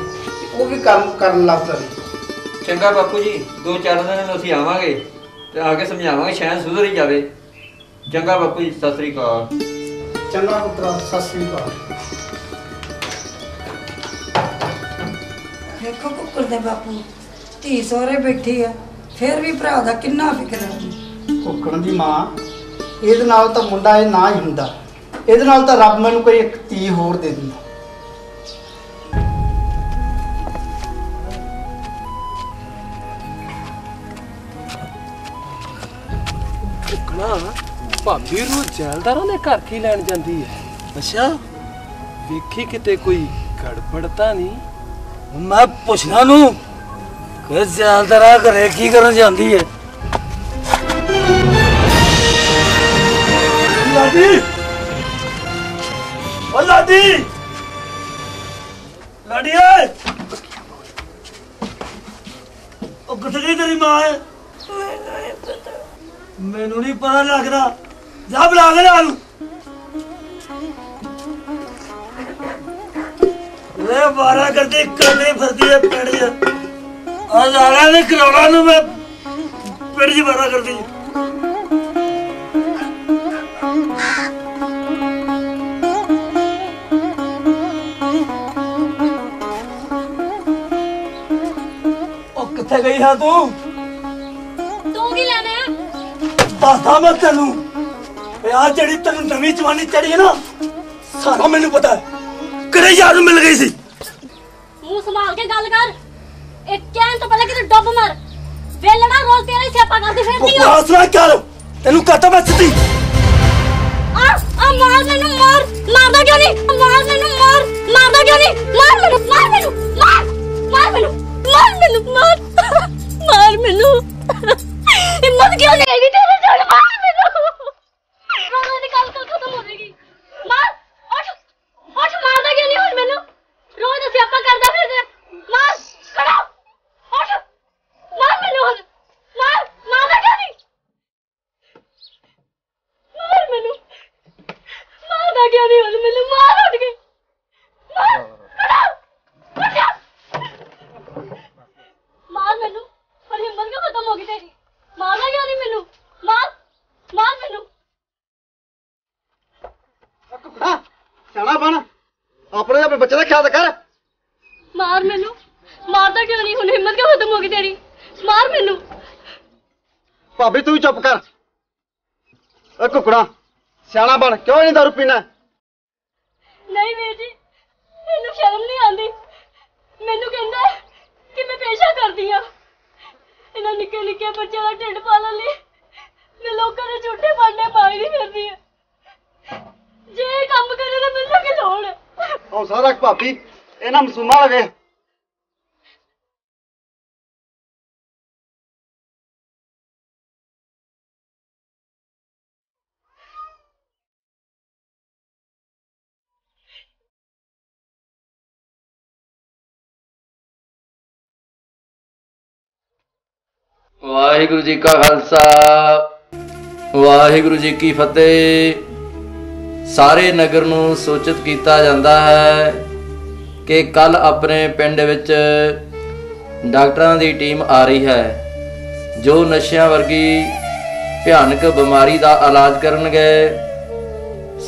ਉਹ ਵੀ ਕੰਮ ਕਰਨ ਲੱਗ ਪਵੇ। ਚੰਗਾ ਬਾਪੂ ਜੀ ਦੋ ਚਾਰ ਦਿਨ ਨੂੰ ਅਸੀਂ ਆਵਾਂਗੇ ਤੇ ਆ ਕੇ ਸਮਝਾਵਾਂਗੇ ਸ਼ਾਇਦ ਸੁਧਰ ਹੀ ਜਾਵੇ। ਚੰਗਾ ਬਾਪੂ ਜੀ ਸਤਿ ਸ੍ਰੀ ਅਕਾਲ। ਚੰਗਾ ਪੁੱਤਰਾ ਸਤਿ ਸ੍ਰੀ ਅਕਾਲ। ਵੇਖੋ ਕੁੱਕਰ ਦੇ ਬਾਪੂ ਧੀ ਸਹੁਰੇ ਬੈਠੀ ਆ। ਫਿਰ ਵੀ ਭਰਾ ਦਾ ਕਿੰਨਾ ਫਿਕਰ ਹੈ? ਕੁੱਕੜ ਦੀ ਮਾਂ ਇਹਦੇ ਨਾਲ ਤਾਂ ਮੁੰਡਾ ਇਹ ਨਾ ਹੀ ਹੁੰਦਾ। ਇਹਦੇ ਨਾਲ ਤਾਂ ਰੱਬ ਮੈਨੂੰ ਕੋਈ ਇੱਕ ਧੀ ਹੋਰ ਦੇ ਦਿੰਦਾ। ਨਾ ਭਾਬੀ ਨੂੰ ਜੈਲਦਾਰਾਂ ਦੇ ਘਰ ਕੀ ਲੈਣ ਜਾਂਦੀ ਹੈ? ਅੱਛਾ। ਵੇਖੀ ਕਿਤੇ ਕੋਈ ਗੜਬੜ ਤਾਂ ਨਹੀਂ? ਮੈਂ ਪੁੱਛਣਾ ਨੂੰ ਇਹ ਜ਼ਿਆਦਾਤਰ ਆ ਘਰੇ ਕੀ ਕਰਨ ਜਾਂਦੀ ਹੈ ਲਾਡੀ! ਓ ਲਾਡੀ! ਲਾਡੀ ਓਏ! ਉਹ ਕਿੱਥੇ ਗਈ ਤੇਰੀ ਮਾਂ ਮੈਨੂੰ ਨਹੀਂ ਪਤਾ ਲੱਗਦਾ। ਜਾ ਬੁਲਾ ਕੇ ਲਾ ਲੂ ਲੈ ਬਾਰਾ ਕਰਦੀ, ਕਰਨੀ ਫਿਰਦੀ ਐ ਪਿੰਡ 'ਚ। ਜਾਣਾ ਨੇ ਕਰਾਉਣਾ ਨੂੰ ਮੈਂ ਪਿੰਡ 'ਚ ਬਾਰਾ ਕਰਦੀ ਉਹ ਕਿੱਥੇ ਗਈ ਹਾਂ ਤੂੰ? ਤੂੰ ਕੀ ਲੈਣਾ ਹੈ? ਦੱਸਦਾ ਮੈਂ ਤੈਨੂੰ। ਇਹ ਆ ਜਿਹੜੀ ਤੈਨੂੰ ਨਵੀਂ ਜਵਾਨੀ ਚੜੀ ਹੈ ਨਾ ਸਾਰਾ ਮੈਨੂੰ ਪਤਾ ਹੈ। ਕਿਹੜੇ ਯਾਰ ਨੂੰ ਮਿਲ ਗਈ ਸੀ। ਮੂੰਹ ਸੰਭਾਲ ਕੇ ਗੱਲ ਕਰ। ਇਹ ਕਹਿਣ ਤੋਂ ਪਹਿਲਾਂ ਕਿਤੇ ਡੱਬ ਮਾਰ। ਵੇਲਣਾ ਰੋਜ਼ ਤੇਰਾ ਹੀ ਸਿਆਪਾ ਕਰਦੀ ਫਿਰਦੀ ਆ। ਬਕਵਾਸ ਨਾ ਕਰ। ਤੈਨੂੰ ਕਹਤਾ ਮੈਂ ਸਿੱਧੀ। ਆ ਆ ਮਾਰ ਮੈਨੂੰ ਮਾਰ। ਮਾਰਦਾ ਕਿਉਂ ਨਹੀਂ? ਮਾਰ ਮੈਨੂੰ ਮਾਰ। ਮਾਰਦਾ ਕਿਉਂ ਨਹੀਂ? ਮਾਰ ਮੈਨੂੰ ਮਾਰ ਮੈਨੂੰ ਮਾਰ। ਮਾਰ ਮੈਨੂੰ ਮਾਰ ਮੈਨੂੰ ਮਾਰ। ਮਾਰ ਮੈਨੂੰ। ਹਿੰਮਤ ਕਿਉਂ ਨਹੀਂ ਹੈਗੀ ਤੇਰੇ ਜੜ ਮਾਰ ਮੈਨੂੰ ਰੋਣਾ ਦੀ ਗੱਲ ਕੱਲ ਖਤਮ ਹੋ ਜਾਏਗੀ ਮਾਰ ਉੱਠ ਉੱਠ ਮਾਰਦਾ ਕਿਉਂ ਨਹੀਂ ਹੁਣ ਮੈਨੂੰ ਰੋਜ਼ ਦਾ ਸਿਆਪਾ ਕਰਦਾ ਫਿਰਦਾ ਮਾਰ ਖੜਾ ਉੱਠ ਮਾਰ ਮੈਨੂੰ ਹੁਣ ਮਾਰ ਮਾਰਦਾ ਕਿਉਂ ਨਹੀਂ ਮਾਰ ਮੈਨੂੰ ਮਾਰਦਾ ਕਿਉਂ ਨਹੀਂ ਹੁਣ ਮੈਨੂੰ ਮਾਰ ਉੱਠ ਕੇ ਮਾਰ ਖੜਾ ਉੱਠ ਜਾ ਮਾਰ ਮੈਨੂੰ ਪਰ ਹਿੰਮਤ ਕਿਉਂ ਖਤਮ ਹੋ ਗਈ ਤੇਰੀ ਮਾਰਦਾ ਕਿਉਂ ਨਹੀਂ ਮੈਨੂੰ ਮਾਰ ਮਾਰ ਮੈਨੂੰ ਸਿਆਣਾ ਬਣ ਆਪਣੇ ਆਪਣੇ ਬੱਚੇ ਦਾ ਖਿਆਲ ਕਰ ਮਾਰ ਮੈਨੂੰ ਮਾਰਦਾ ਕਿਉਂ ਨਹੀਂ ਹੁਣ ਹਿੰਮਤ ਕਿਉਂ ਖਤਮ ਹੋ ਗਈ ਤੇਰੀ ਮਾਰ ਮੈਨੂੰ ਭਾਬੀ ਤੂੰ ਵੀ ਚੁੱਪ ਕਰ ਓ ਕੁਕੜਾ ਸਿਆਣਾ ਬਣ ਕਿਉਂ ਨਹੀਂ ਦਾਰੂ ਪੀਣਾ? ਨਹੀਂ ਵੀਰ ਜੀ ਮੈਨੂੰ ਸ਼ਰਮ ਨਹੀਂ ਆਉਂਦੀ। ਮੈਨੂੰ ਕਹਿੰਦਾ ਕਿ ਮੈਂ ਪੇਸ਼ਾ ਕਰਦੀ ਆ ਇਹਨਾਂ ਨਿੱਕੇ ਨਿੱਕੇ ਬੱਚਿਆਂ ਦਾ ਢਿੱਡ ਪਾਲਣ ਲਈ ਮੈਂ ਲੋਕਾਂ ਦੇ ਝੂਠੇ ਬਾਣੇ ਪਾਈ ਨਹੀਂ ਫਿਰਦੀ ਆ ਜੇ ਇਹ ਕੰਮ ਕਰੇ ਤਾਂ ਮੈਨੂੰ ਕੀ ਲੋੜ ਹੈ? ਹੌਸਲਾ ਰੱਖ ਭਾਬੀ ਇਹਨਾਂ ਮਸੂਮਾ ਲਗੇ ਵਾਹਿਗੁਰੂ ਜੀ ਕਾ ਖਾਲਸਾ, ਵਾਹਿਗੁਰੂ ਜੀ ਕੀ ਫਤਿਹ। ਸਾਰੇ ਨਗਰ ਨੂੰ ਸੂਚਿਤ ਕੀਤਾ ਜਾਂਦਾ ਹੈ ਕਿ ਕੱਲ ਆਪਣੇ ਪਿੰਡ ਵਿੱਚ ਡਾਕਟਰਾਂ ਦੀ ਟੀਮ ਆ ਰਹੀ ਹੈ, ਜੋ ਨਸ਼ਿਆਂ ਵਰਗੀ ਭਿਆਨਕ ਬਿਮਾਰੀ ਦਾ ਇਲਾਜ ਕਰਨਗੇ।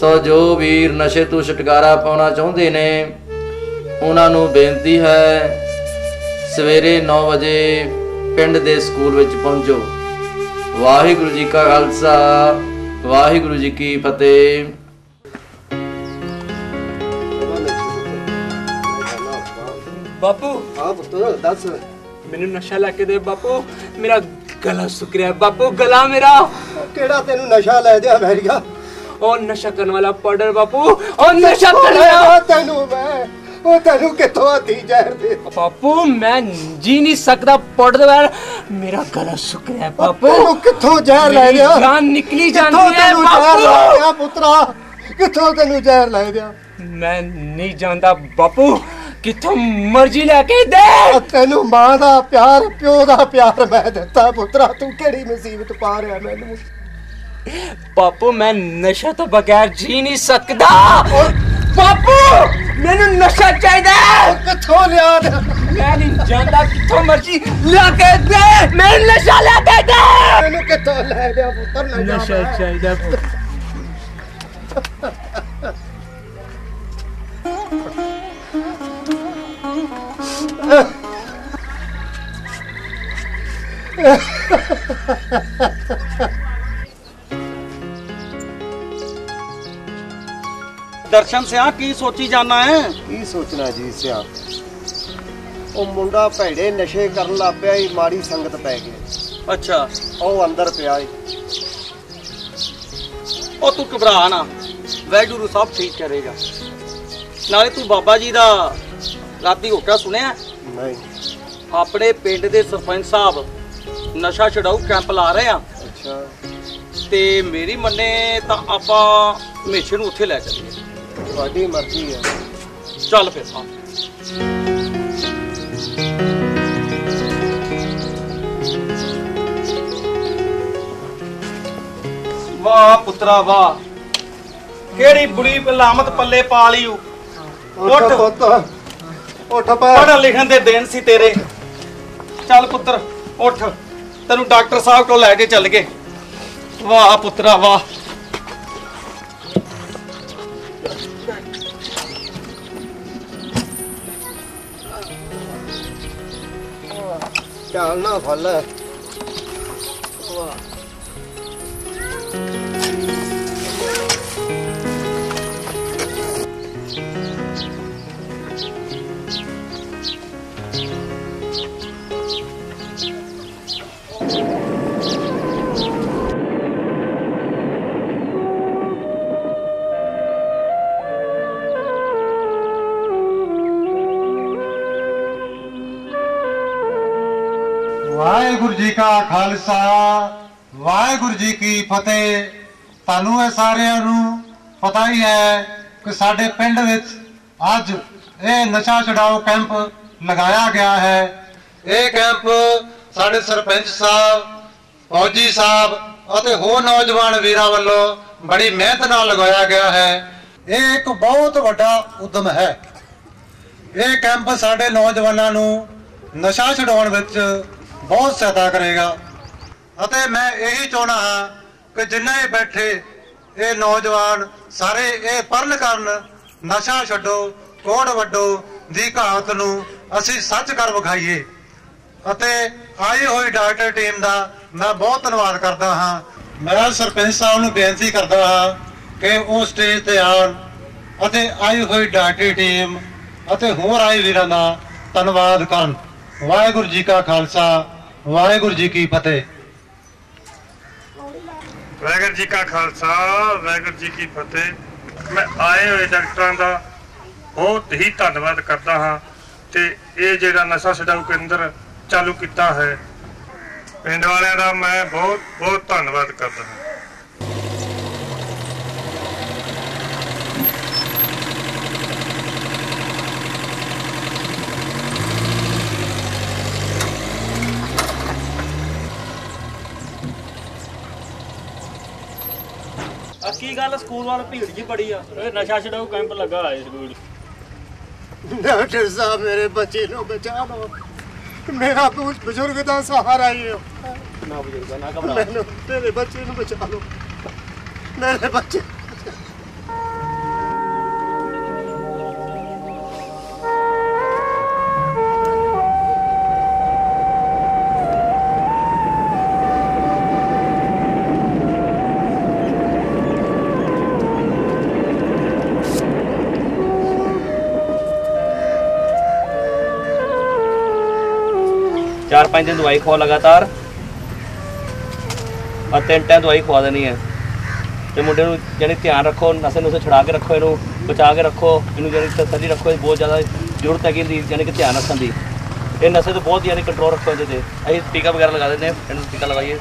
ਸੋ ਜੋ ਵੀਰ ਨਸ਼ੇ ਤੋਂ ਛੁਟਕਾਰਾ ਪਾਉਣਾ ਚਾਹੁੰਦੇ ਨੇ, ਉਹਨਾਂ ਨੂੰ ਬੇਨਤੀ ਹੈ, ਸਵੇਰੇ 9 ਵਜੇ ਪਿੰਡ ਦੇ ਸਕੂਲ ਵਿੱਚ ਪਹੁੰਚੋ। ਵਾਹਿਗੁਰੂ ਜੀ ਕਾ ਖਾਲਸਾ ਵਾਹਿਗੁਰੂ ਜੀ ਕੀ ਫਤਿਹ। ਬਾਪੂ ਹਾਂ ਪੁੱਤ ਦੱਸ। ਮੈਨੂੰ ਨਸ਼ਾ ਲੈ ਕੇ ਦੇ ਬਾਪੂ ਮੇਰਾ ਗਲਾ ਸੁੱਕ ਰਿਹਾ। ਬਾਪੂ ਗਲਾ ਮੇਰਾ। ਕਿਹੜਾ ਤੈਨੂੰ ਨਸ਼ਾ ਲੈ ਦਿਆ ਅਮਰੀਕਾ ਉਹ ਨਸ਼ਾ ਕਰਨ ਵਾਲਾ ਪਾਊਡਰ ਬਾਪੂ ਉਹ ਨਸ਼ਾ ਕਰਨ ਵਾਲਾ ਤੈਨੂੰ ਮੈਂ। ਉਹ ਤੈਨੂੰ ਕਿੱਥੋਂ ਆਤੀ ਜ਼ਹਿਰ ਦੇ ਬਾਪੂ ਮੈਂ ਜੀ ਨਹੀਂ ਸਕਦਾ ਪਾਊਡਰ ਵਾਲਾ ਮੇਰਾ ਗਲਾ ਸੁੱਕ ਰਿਹਾ ਬਾਪੂ। ਤੈਨੂੰ ਕਿੱਥੋਂ ਜ਼ਹਿਰ ਲੈ ਦਿਆ ਜਾਨ ਨਿਕਲੀ ਜਾਂਦੀ ਹੈ ਬਾਪੂ? ਦਿਆ ਪੁੱਤਰਾ? ਕਿੱਥੋਂ ਤੈਨੂੰ ਜ਼ਹਿਰ ਲੈ ਦਿਆ? ਮੈਂ ਨਹੀਂ ਜਾਣਦਾ ਬਾਪੂ। ਕਿੱਥੋਂ ਮਰਜ਼ੀ ਲੈ ਕੇ ਦੇ। ਤੈਨੂੰ ਮਾਂ ਦਾ ਪਿਆਰ ਪਿਓ ਦਾ ਪਿਆਰ ਮੈਂ ਦਿੱਤਾ ਪੁੱਤਰਾ। ਤੂੰ ਕਿਹੜੀ ਮੁਸੀਬਤ ਪਾ ਰਿਹਾ ਮੈਨੂੰ? ਬਾਪੂ ਮੈਂ ਨਸ਼ਾ ਤੋਂ ਬਗੈਰ ਜੀ ਨਹੀਂ ਸਕਦਾ। ਬਾਪੂ ਮੈਨੂੰ ਨਸ਼ਾ ਚਾਹੀਦਾ ਹੈ। ਕਿੱਥੋਂ ਲਿਆ ਦੇ ਮੈਂ ਨਹੀਂ ਜਾਣਦਾ ਕਿੱਥੋਂ ਮਰਜ਼ੀ ਲਿਆ ਕੇ ਦੇ ਮੈਨੂੰ ਨਸ਼ਾ ਲਿਆ ਕੇ ਦੇ। ਮੈਨੂੰ ਕਿੱਥੋਂ ਲੈ ਦਿਆ ਪੁੱਤਰ ਨਸ਼ਾ ਚਾਹੀਦਾ ਦਰਸ਼ਨ ਸਿਆ ਕੀ ਸੋਚੀ ਜਾਣਾ ਹੈ ਕੀ ਸੋਚਣਾ ਜੀ ਸਿਆ? ਉਹ ਮੁੰਡਾ ਭੈੜੇ ਨਸ਼ੇ ਕਰਨ ਲੱਗ ਪਿਆ ਈ ਮਾੜੀ ਸੰਗਤ ਪੈ ਗਈ। ਅੱਛਾ। ਉਹ ਅੰਦਰ ਪਿਆ ਈ। ਉਹ ਤੂੰ ਘਬਰਾ ਨਾ। ਵੈਗੁਰੂ ਸਭ ਠੀਕ ਕਰੇਗਾ। ਨਾਲੇ ਤੂੰ ਬਾਬਾ ਜੀ ਦਾ ਰਾਤੀ ਹੋਕਾ ਸੁਣਿਆ? ਨਹੀਂ। ਆਪਣੇ ਪਿੰਡ ਦੇ ਸਰਪੰਚ ਸਾਹਿਬ ਨਸ਼ਾ ਛਡਾਊ ਕੈਂਪ ਲਾ ਰਹੇ ਆ। ਅੱਛਾ। ਤੇ ਮੇਰੀ ਮੰਨੇ ਤਾਂ ਆਪਾਂ ਹਮੇਸ਼ੇ ਨੂੰ ਉੱਥੇ ਲੈ ਚੱਲੀਏ। ਤੁਹਾਡੀ ਮਰਜ਼ੀ ਹੈ। ਚੱਲ ਫਿਰ ਆ ਵਾਹ ਪੁੱਤਰਾ ਵਾਹ। ਕਿਹੜੀ ਬੁਰੀ ਲਾਮਤ ਪੱਲੇ ਪਾ ਲਈ ਊ। ਉੱਠ ਪੁੱਤ। ਉੱਠ ਪੜ੍ਹਨ ਲਿਖਣ ਦੇ ਦਿਨ ਸੀ ਤੇਰੇ। ਚੱਲ ਪੁੱਤਰ ਉੱਠ। ਤੈਨੂੰ ਡਾਕਟਰ ਸਾਹਿਬ ਕੋਲ ਲੈ ਕੇ ਚੱਲ ਗਏ। ਵਾਹ ਪੁੱਤਰਾ ਵਾਹ। ਚੱਲ ਨਾ ਫਲ ਵਾਹਿਗੁਰੂ ਜੀ ਕਾ ਖਾਲਸਾ, ਵਾਹਿਗੁਰੂ ਜੀ ਕੀ ਫਤਿਹ। ਤੁਹਾਨੂੰ ਇਹ ਸਾਰਿਆਂ ਨੂੰ ਪਤਾ ਹੀ ਹੈ ਕਿ ਸਾਡੇ ਪਿੰਡ ਵਿੱਚ ਅੱਜ ਇਹ ਨਸ਼ਾ ਛਡਾਓ ਕੈਂਪ ਲਗਾਇਆ ਗਿਆ ਹੈ। ਇਹ ਕੈਂਪ ਸਾਡੇ ਸਰਪੰਚ ਸਾਹਿਬ, ਫੌਜੀ ਸਾਹਿਬ ਅਤੇ ਹੋਰ ਨੌਜਵਾਨ ਵੀਰਾਂ ਵੱਲੋਂ ਬੜੀ ਮਿਹਨਤ ਨਾਲ ਲਗਾਇਆ ਗਿਆ ਹੈ। ਇਹ ਇੱਕ ਬਹੁਤ ਵੱਡਾ ਉਦਮ ਹੈ। ਇਹ ਕੈਂਪ ਸਾਡੇ ਨੌਜਵਾਨਾਂ ਨੂੰ ਨਸ਼ਾ ਛਡਾਉਣ ਵਿੱਚ ਬਹੁਤ ਸਹਾਇਤਾ ਕਰੇਗਾ। ਅਤੇ ਮੈਂ ਇਹੀ ਚਾਹਣਾ ਹਾਂ ਕਿ ਜਿੰਨੇ ਬੈਠੇ ਇਹ ਨੌਜਵਾਨ ਸਾਰੇ ਇਹ ਪਰਨ ਕਰਨ, ਨਸ਼ਾ ਛੱਡੋ, ਕੋੜ ਵੱਡੋ ਦੀ ਕਹਾਵਤ ਨੂੰ ਅਸੀਂ ਸੱਚ ਕਰ ਵਿਖਾਈਏ। ਅਤੇ ਆਈ ਹੋਈ ਡਾਕਟਰ ਟੀਮ ਦਾ ਮੈਂ ਬਹੁਤ ਧੰਨਵਾਦ ਕਰਦਾ ਹਾਂ। ਮੈਂ ਸਰਪੰਚ ਸਾਹਿਬ ਨੂੰ ਬੇਨਤੀ ਕਰਦਾ ਹਾਂ ਕਿ ਉਹ ਸਟੇਜ ਤੇ ਆਉਣ ਅਤੇ ਆਈ ਹੋਈ ਡਾਕਟਰੀ ਟੀਮ ਅਤੇ ਹੋਰ ਆਏ ਵੀਰਾਂ ਦਾ ਧੰਨਵਾਦ ਕਰਨ। ਵਾਹਿਗੁਰੂ ਜੀ ਕਾ ਖਾਲਸਾ, ਵਾਹਿਗੁਰੂ ਜੀ ਕੀ ਫਤਿਹ। ਵਾਹਿਗੁਰੂ ਜੀ ਕਾ ਖਾਲਸਾ, ਵਾਹਿਗੁਰੂ ਜੀ ਕੀ ਫਤਿਹ। ਮੈਂ ਆਏ ਹੋਏ ਡਾਕਟਰਾਂ ਦਾ ਬਹੁਤ ਹੀ ਧੰਨਵਾਦ ਕਰਦਾ ਹਾਂ ਤੇ ਇਹ ਜਿਹੜਾ ਨਸ਼ਾ ਛਡਾਊ ਕੇਂਦਰ ਚਾਲੂ ਕੀਤਾ ਹੈ, ਪਿੰਡ ਵਾਲਿਆਂ ਦਾ ਮੈਂ ਬਹੁਤ ਬਹੁਤ ਧੰਨਵਾਦ ਕਰਦਾ ਹਾਂ। ਕੀ ਗੱਲ ਸਕੂਲ ਵਾਲ ਭੀੜ ਜੀ ਬੜੀ ਆ? ਇਹ ਨਸ਼ਾ ਛਡਾਊ ਕੈਂਪ ਲੱਗਾ ਹੈ ਸਕੂਲ ਡਾਕਟਰ ਸਾਹਿਬ ਮੇਰੇ ਬੱਚੇ ਨੂੰ ਬਚਾ ਲਓ ਮੇਰਾ ਕੁਝ ਬਜ਼ੁਰਗ ਦਾ ਸਹਾਰਾ ਹੀ ਹੋ ਨਾ ਬਜ਼ੁਰਗਾ ਨਾ ਘਬਰਾ। ਮੈਨੂੰ ਬੱਚੇ ਨੂੰ ਬਚਾ ਲਓ ਮੇਰੇ ਬੱਚੇ ਚਾਰ ਪੰਜ ਦਿਨ ਦਵਾਈ ਖਵਾ ਲਗਾਤਾਰ। ਆ ਤਿੰਨ ਟਾਈਮ ਦਵਾਈ ਖਵਾ ਦੇਣੀ ਹੈ। ਤੇ ਮੁੰਡੇ ਨੂੰ ਜਾਨੀ ਧਿਆਨ ਰੱਖੋ, ਨਸੇ ਨੂੰ ਛੁਡਾ ਕੇ ਰੱਖੋ ਇਹਨੂੰ, ਬਚਾ ਕੇ ਰੱਖੋ, ਇਹਨੂੰ ਜਾਨੀ ਤਸੱਲੀ ਰੱਖੋ, ਇਹ ਬਹੁਤ ਜ਼ਿਆਦਾ ਜ਼ਰੂਰਤ ਹੈਗੀ ਇਹਦੀ ਜਾਨੀ ਕਿ ਧਿਆਨ ਰੱਖਣ ਦੀ। ਇਹ ਨਸੇ ਤੋਂ ਬਹੁਤ ਜਾਨੀ ਕੰਟਰੋਲ ਰੱਖੋ ਇਹਦੇ ਤੇ। ਅਸੀਂ ਟੀਕਾ ਵਗੈਰਾ ਲਗਾ ਦਿੰਦੇ ਹਾਂ, ਇਹਨੂੰ ਟੀਕਾ ਲਗਾਈਏ।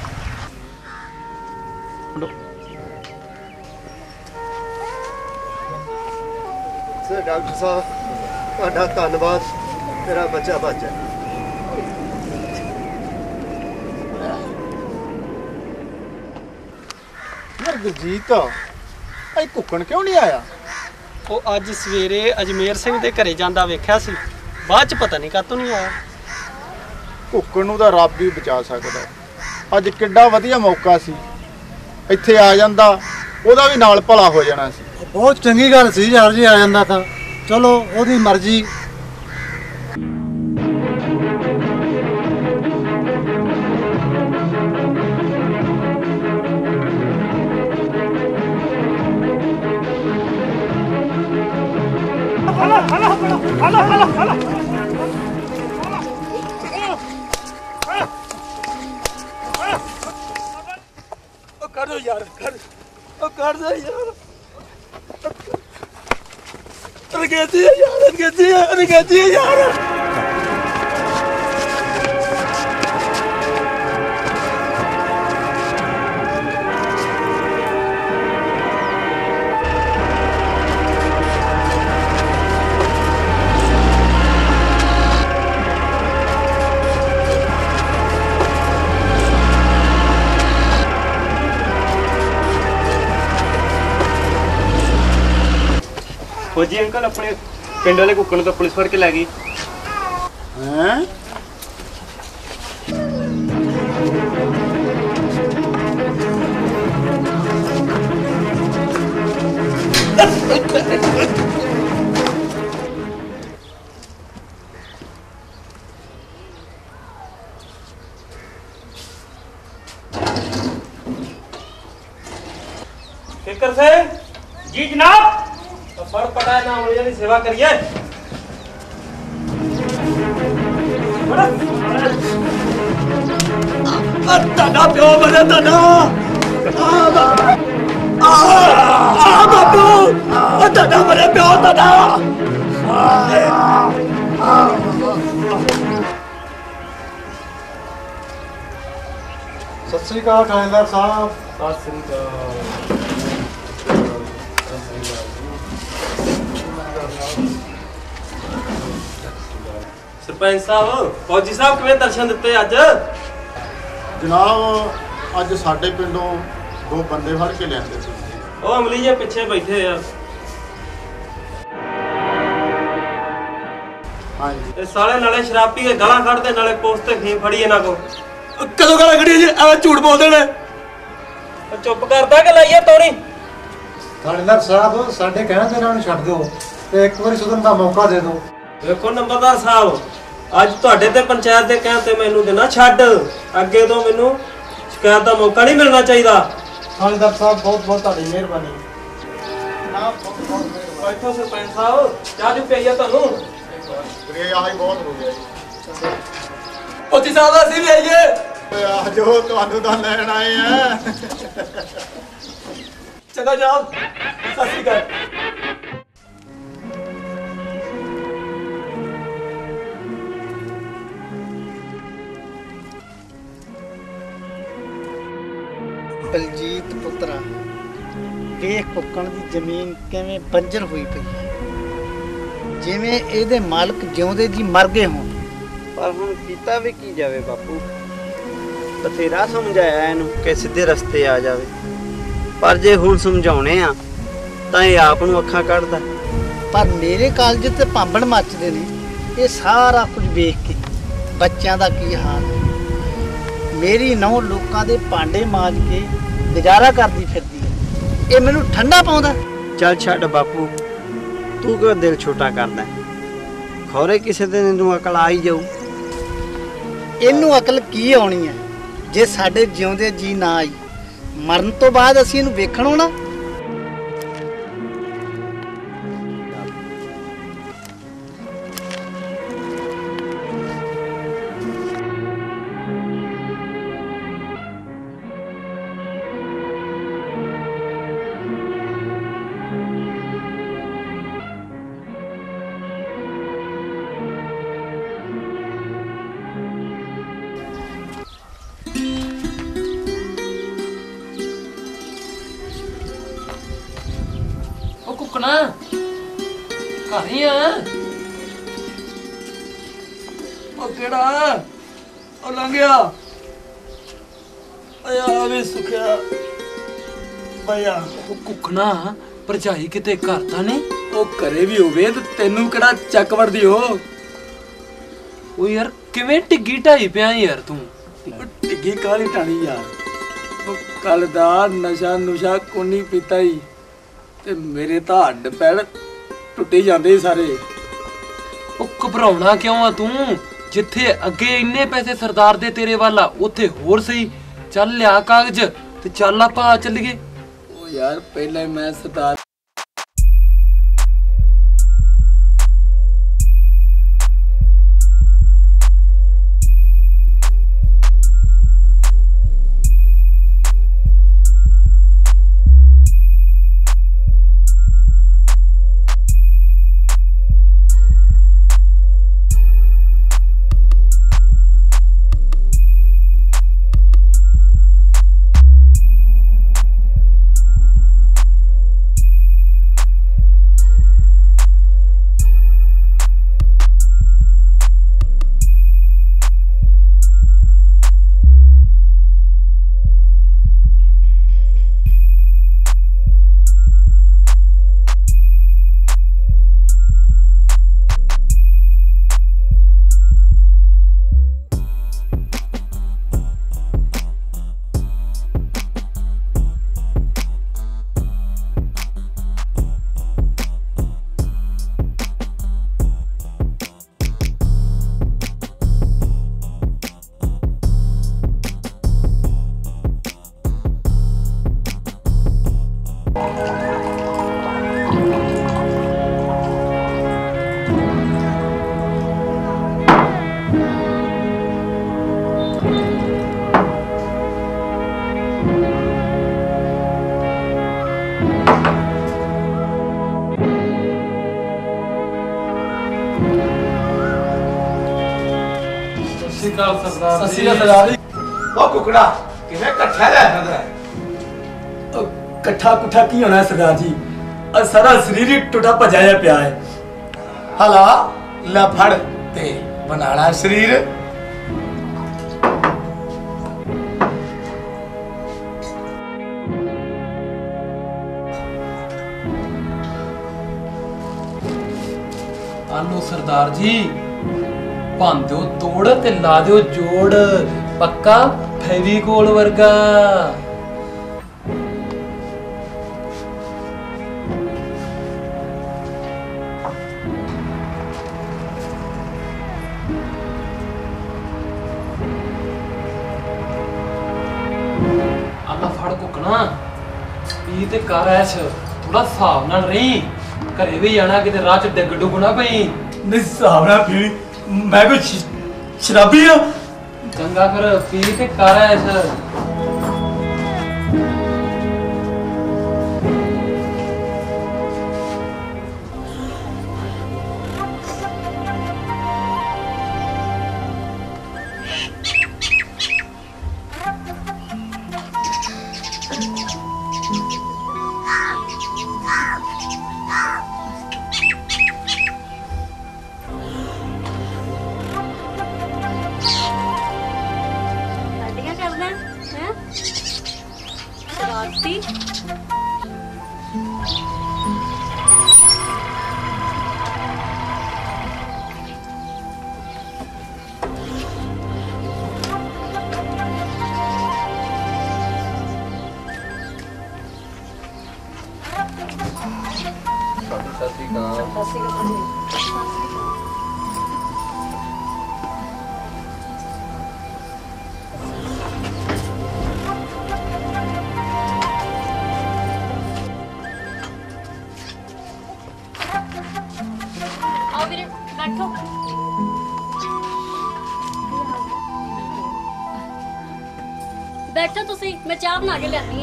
ਸਰ, ਡਾਕਟਰ ਸਾਹਿਬ, ਤੁਹਾਡਾ ਧੰਨਵਾਦ। ਮੇਰਾ ਬੱਚਾ ਬਚ ਗੁਰਜੀਤ ਇਹ ਕੁੱਕਣ ਕਿਉਂ ਨਹੀਂ ਆਇਆ? ਉਹ ਅੱਜ ਸਵੇਰੇ ਅਜਮੇਰ ਸਿੰਘ ਦੇ ਘਰੇ ਜਾਂਦਾ ਵੇਖਿਆ ਸੀ। ਬਾਅਦ ਚ ਪਤਾ ਨਹੀਂ ਕਾਤੋਂ ਨਹੀਂ ਆਇਆ। ਕੁੱਕਣ ਨੂੰ ਤਾਂ ਰੱਬ ਹੀ ਬਚਾ ਸਕਦਾ ਅੱਜ ਕਿੱਡਾ ਵਧੀਆ ਮੌਕਾ ਸੀ। ਇੱਥੇ ਆ ਜਾਂਦਾ ਉਹਦਾ ਵੀ ਨਾਲ ਭਲਾ ਹੋ ਜਾਣਾ ਸੀ। ਬਹੁਤ ਚੰਗੀ ਗੱਲ ਸੀ ਯਾਰ ਜੀ ਆ ਜਾਂਦਾ ਤਾਂ। ਚਲੋ ਉਹਦੀ ਮਰਜ਼ੀ। ਅੰਕਲ ਆਪਣੇ ਪਿੰਡ ਵਾਲੇ ਕੁੱਕੜ ਨੂੰ ਤਾਂ ਪੁਲਿਸ ਫੜ ਕੇ ਲੈ ਗਈ। ਹੈ? ਫਿਕਰ ਸਿੰਘ ਜੀ ਜਨਾਬ ਫੜ ਪੜਾ ਨਾ ਹੋਲੀ ਦੀ ਸੇਵਾ ਕਰੀਏ ਤੁਹਾਡਾ ਪਿਓ ਮਰਿਆ ਤੁਹਾਡਾ ਆ ਬਾ- ਆ ਆ ਬਾਪੂ ਆ ਤੁਹਾਡਾ ਮਰਿਆ ਪਿਓ ਸਰਪੰਚ ਸਾਹਿਬ ਫੌਜੀ ਸਾਹਿਬ ਕਿਵੇਂ ਦਰਸ਼ਨ ਦਿੱਤੇ ਅੱਜ? ਜਨਾਬ ਅੱਜ ਸਾਡੇ ਪਿੰਡੋਂ ਦੋ ਬੰਦੇ ਫੜ ਕੇ ਲਿਆਂਦੇ ਸੀ। ਉਹ ਅਮਲੀ ਜੇ ਪਿੱਛੇ ਬੈਠੇ ਆ। ਹਾਂਜੀ। ਇਹ ਸਾਲੇ ਨਾਲੇ ਸ਼ਰਾਬ ਪੀ ਕੇ ਗਾਲਾਂ ਕੱਢਦੇ ਨਾਲੇ ਪੋਸਟ ਤੇ ਫੀਮ ਫੜੀ ਇਹਨਾਂ ਕੋ ਕਦੋਂ ਗਾਲਾਂ ਕੱਢੀ ਜੀ? ਐਵੇਂ ਝੂਠ ਬੋਲਦੇ ਨੇ। ਉਹ ਚੁੱਪ ਕਰਦਾ ਕਿ ਲਾਈਏ ਤੋਣੀ ਥਾਣੇਦਾਰ ਸਾਹਿਬ ਸਾਡੇ ਕਹਿਣ ਤੇ ਇਹਨਾਂ ਨੂੰ ਛੱਡ ਦਿਓ। ਤੇ ਇੱਕ ਵਾਰੀ ਸੁਧਰਨ ਦਾ ਮੌਕਾ ਦੇ ਦਿਓ। ਵੇਖੋ ਨੰਬਰਦਾਰ ਸਾਹਿਬ ਅੱਜ ਤੁਹਾਡੇ ਤੇ ਪੰਚਾਇਤ ਦੇ ਕਹਿਣ ਤੇ ਮੈਨੂੰ ਦੇਣਾ ਛੱਡ। ਅੱਗੇ ਤੋਂ ਮੈਨੂੰ ਸ਼ਿਕਾਇਤ ਦਾ ਮੌਕਾ ਨਹੀਂ ਮਿਲਣਾ ਚਾਹੀਦਾ। ਥਾਣੇਦਾਰ ਸਾਹਿਬ ਬਹੁਤ ਬਹੁਤ ਤੁਹਾਡੀ ਮਿਹਰਬਾਨੀ। ਬੈਠੋ ਸਰਪੰਚ ਸਾਹਿਬ ਚਾਹ ਜੂ ਪਈਆ ਤੁਹਾਨੂੰ। ਵੀਰੇ ਆਹੀ ਬਹੁਤ ਹੋ ਗਿਆ ਜੀ। ਪੋਤੀ ਸਾਹਿਬ ਅਸੀਂ ਵੀ ਆਈਏ। ਓਏ ਆ ਜੋ ਤੁਹਾਨੂੰ ਤਾਂ ਲੈਣ ਆਏ ਆ। ਚੰਗਾ ਜਾਓ ਸਤਿ ਸ਼੍ਰੀ ਅਕਾਲ। ਬਲਜੀਤ ਪੁੱਤਰਾ ਵੇਖ ਕੁੱਕਣ ਦੀ ਜ਼ਮੀਨ ਕਿਵੇਂ ਬੰਜਰ ਹੋਈ ਪਈ ਹੈ। ਜਿਵੇਂ ਇਹਦੇ ਮਾਲਕ ਜਿਉਂਦੇ ਜੀ ਮਰ ਗਏ ਹੋਣ। ਪਰ ਹੁਣ ਕੀਤਾ ਵੀ ਕੀ ਜਾਵੇ ਬਾਪੂ? ਬਥੇਰਾ ਸਮਝਾਇਆ ਇਹਨੂੰ ਕਿ ਸਿੱਧੇ ਰਸਤੇ ਆ ਜਾਵੇ। ਪਰ ਜੇ ਹੁਣ ਸਮਝਾਉਣੇ ਆ ਤਾਂ ਇਹ ਆਪ ਨੂੰ ਅੱਖਾਂ ਕੱਢਦਾ। ਪਰ ਮੇਰੇ ਕਾਲਜ ਤੇ ਭਾਂਬੜ ਮੱਚਦੇ ਨੇ ਇਹ ਸਾਰਾ ਕੁਝ ਵੇਖ ਕੇ। ਬੱਚਿਆਂ ਦਾ ਕੀ ਹਾਲ ਹੈ? ਮੇਰੀ ਨੌ ਲੋਕਾਂ ਦੇ ਭਾਂਡੇ ਮਾਜ ਕੇ ਗੁਜ਼ਾਰਾ ਕਰਦੀ ਫਿਰਦੀ ਹੈ। ਇਹ ਮੈਨੂੰ ਠੰਡਾ ਪਾਉਂਦਾ ਚੱਲ ਛੱਡ ਬਾਪੂ ਤੂੰ ਕਿਉਂ ਦਿਲ ਛੋਟਾ ਕਰਦਾ ਖੌਰੇ ਕਿਸੇ ਦਿਨ ਇਹਨੂੰ ਅਕਲ ਆ ਹੀ ਜਾਊ। ਇਹਨੂੰ ਅਕਲ ਕੀ ਆਉਣੀ ਹੈ? ਜੇ ਸਾਡੇ ਜਿਉਂਦੇ ਜੀ ਨਾ ਆਈ ਮਰਨ ਤੋਂ ਬਾਅਦ ਅਸੀਂ ਇਹਨੂੰ ਵੇਖਣ ਆਉਣਾ? ਉਹ ਕੁੱਕਣਾ ਭਰਜਾਈ ਕਿਤੇ ਘਰ ਤਾਂ ਨਹੀਂ? ਉਹ ਘਰੇ ਵੀ ਹੋਵੇ ਤੇ ਤੈਨੂੰ ਕਿਹੜਾ ਚੱਕ ਵੜਦੀ ਹੋ ਉਹ ਯਾਰ ਕਿਵੇਂ ਟਿੱਗੀ ਢਾਈ ਪਿਆ ਯਾਰ ਤੂੰ? ਟਿੱਗੀ ਕਾਲੀ ਟਾਣੀ ਯਾਰ? ਉਹ ਕੱਲ ਦਾ ਨਸ਼ਾ ਨੁਸ਼ਾ ਕੋਨੀ ਪੀਤਾ ਹੀ ਤੇ ਮੇਰੇ ਤਾਂ ਹੱਡ ਪੈਰ ਟੁੱਟੇ ਜਾਂਦੇ ਸਾਰੇ। ਉਹ ਘਬਰਾਉਣਾ ਕਿਉਂ ਆ ਤੂੰ? ਜਿੱਥੇ ਅੱਗੇ ਇੰਨੇ ਪੈਸੇ ਸਰਦਾਰ ਦੇ ਤੇਰੇ ਵੱਲ ਆ ਉੱਥੇ ਹੋਰ ਸਹੀ। ਚੱਲ ਲਿਆ ਕਾਗਜ਼ ਤੇ ਚੱਲ ਆਪਾਂ ਚੱਲੀਏ। ਉਹ ਯਾਰ ਪਹਿਲਾਂ ਮੈਂ ਸਰਦਾਰ ਜੀ ਉਹ ਕੁਕੜਾ ਕਿਵੇਂ ਇਕੱਠਾ ਲੈ ਜਾਂਦਾ ਇਕੱਠਾ ਕੁੱਠਾ ਕੀ ਹੋਣਾ ਸਰਦਾਰ ਜੀ? ਆ ਸਾਰਾ ਸਰੀਰ ਹੀ ਟੁੱਟਾ ਭਜਾਇਆ ਪਿਆ ਹੈ। ਹਲਾ ਲੈ ਫੜ ਤੇ ਬਣਾਣਾ ਸਰੀਰ। ਆਲੋ ਸਰਦਾਰ ਜੀ ਭੰਨ ਦਿਓ, ਤੋੜ ਤੇ ਲਾ ਦਿਓ ਜੋੜ। ਪੱਕਾ? ਫੈਵੀਕੋਲ ਵਰਗਾ। ਆਲਾ ਫੜ ਕੁਕਣਾ ਪੀ ਤੇ ਕਰ ਐਸ਼। ਥੋੜਾ ਹਿਸਾਬ ਨਾਲ ਰਹੀ। ਘਰੇ ਵੀ ਜਾਣਾ, ਕਿਤੇ ਰਾਹ ਚ ਡਿੱਗ ਡੁੱਗ ਨਾ ਪਈ। ਨਹੀਂ, ਹਿਸਾਬ ਨਾਲ ਪੀ। ਮੈਂ ਕੋਈ ਸ਼ਰਾਬੀ ਆ? ਚੰਗਾ ਫਿਰ ਪੀ ਤੇ ਕਰ ਐਸ਼ ਸਾਡੀਆਂ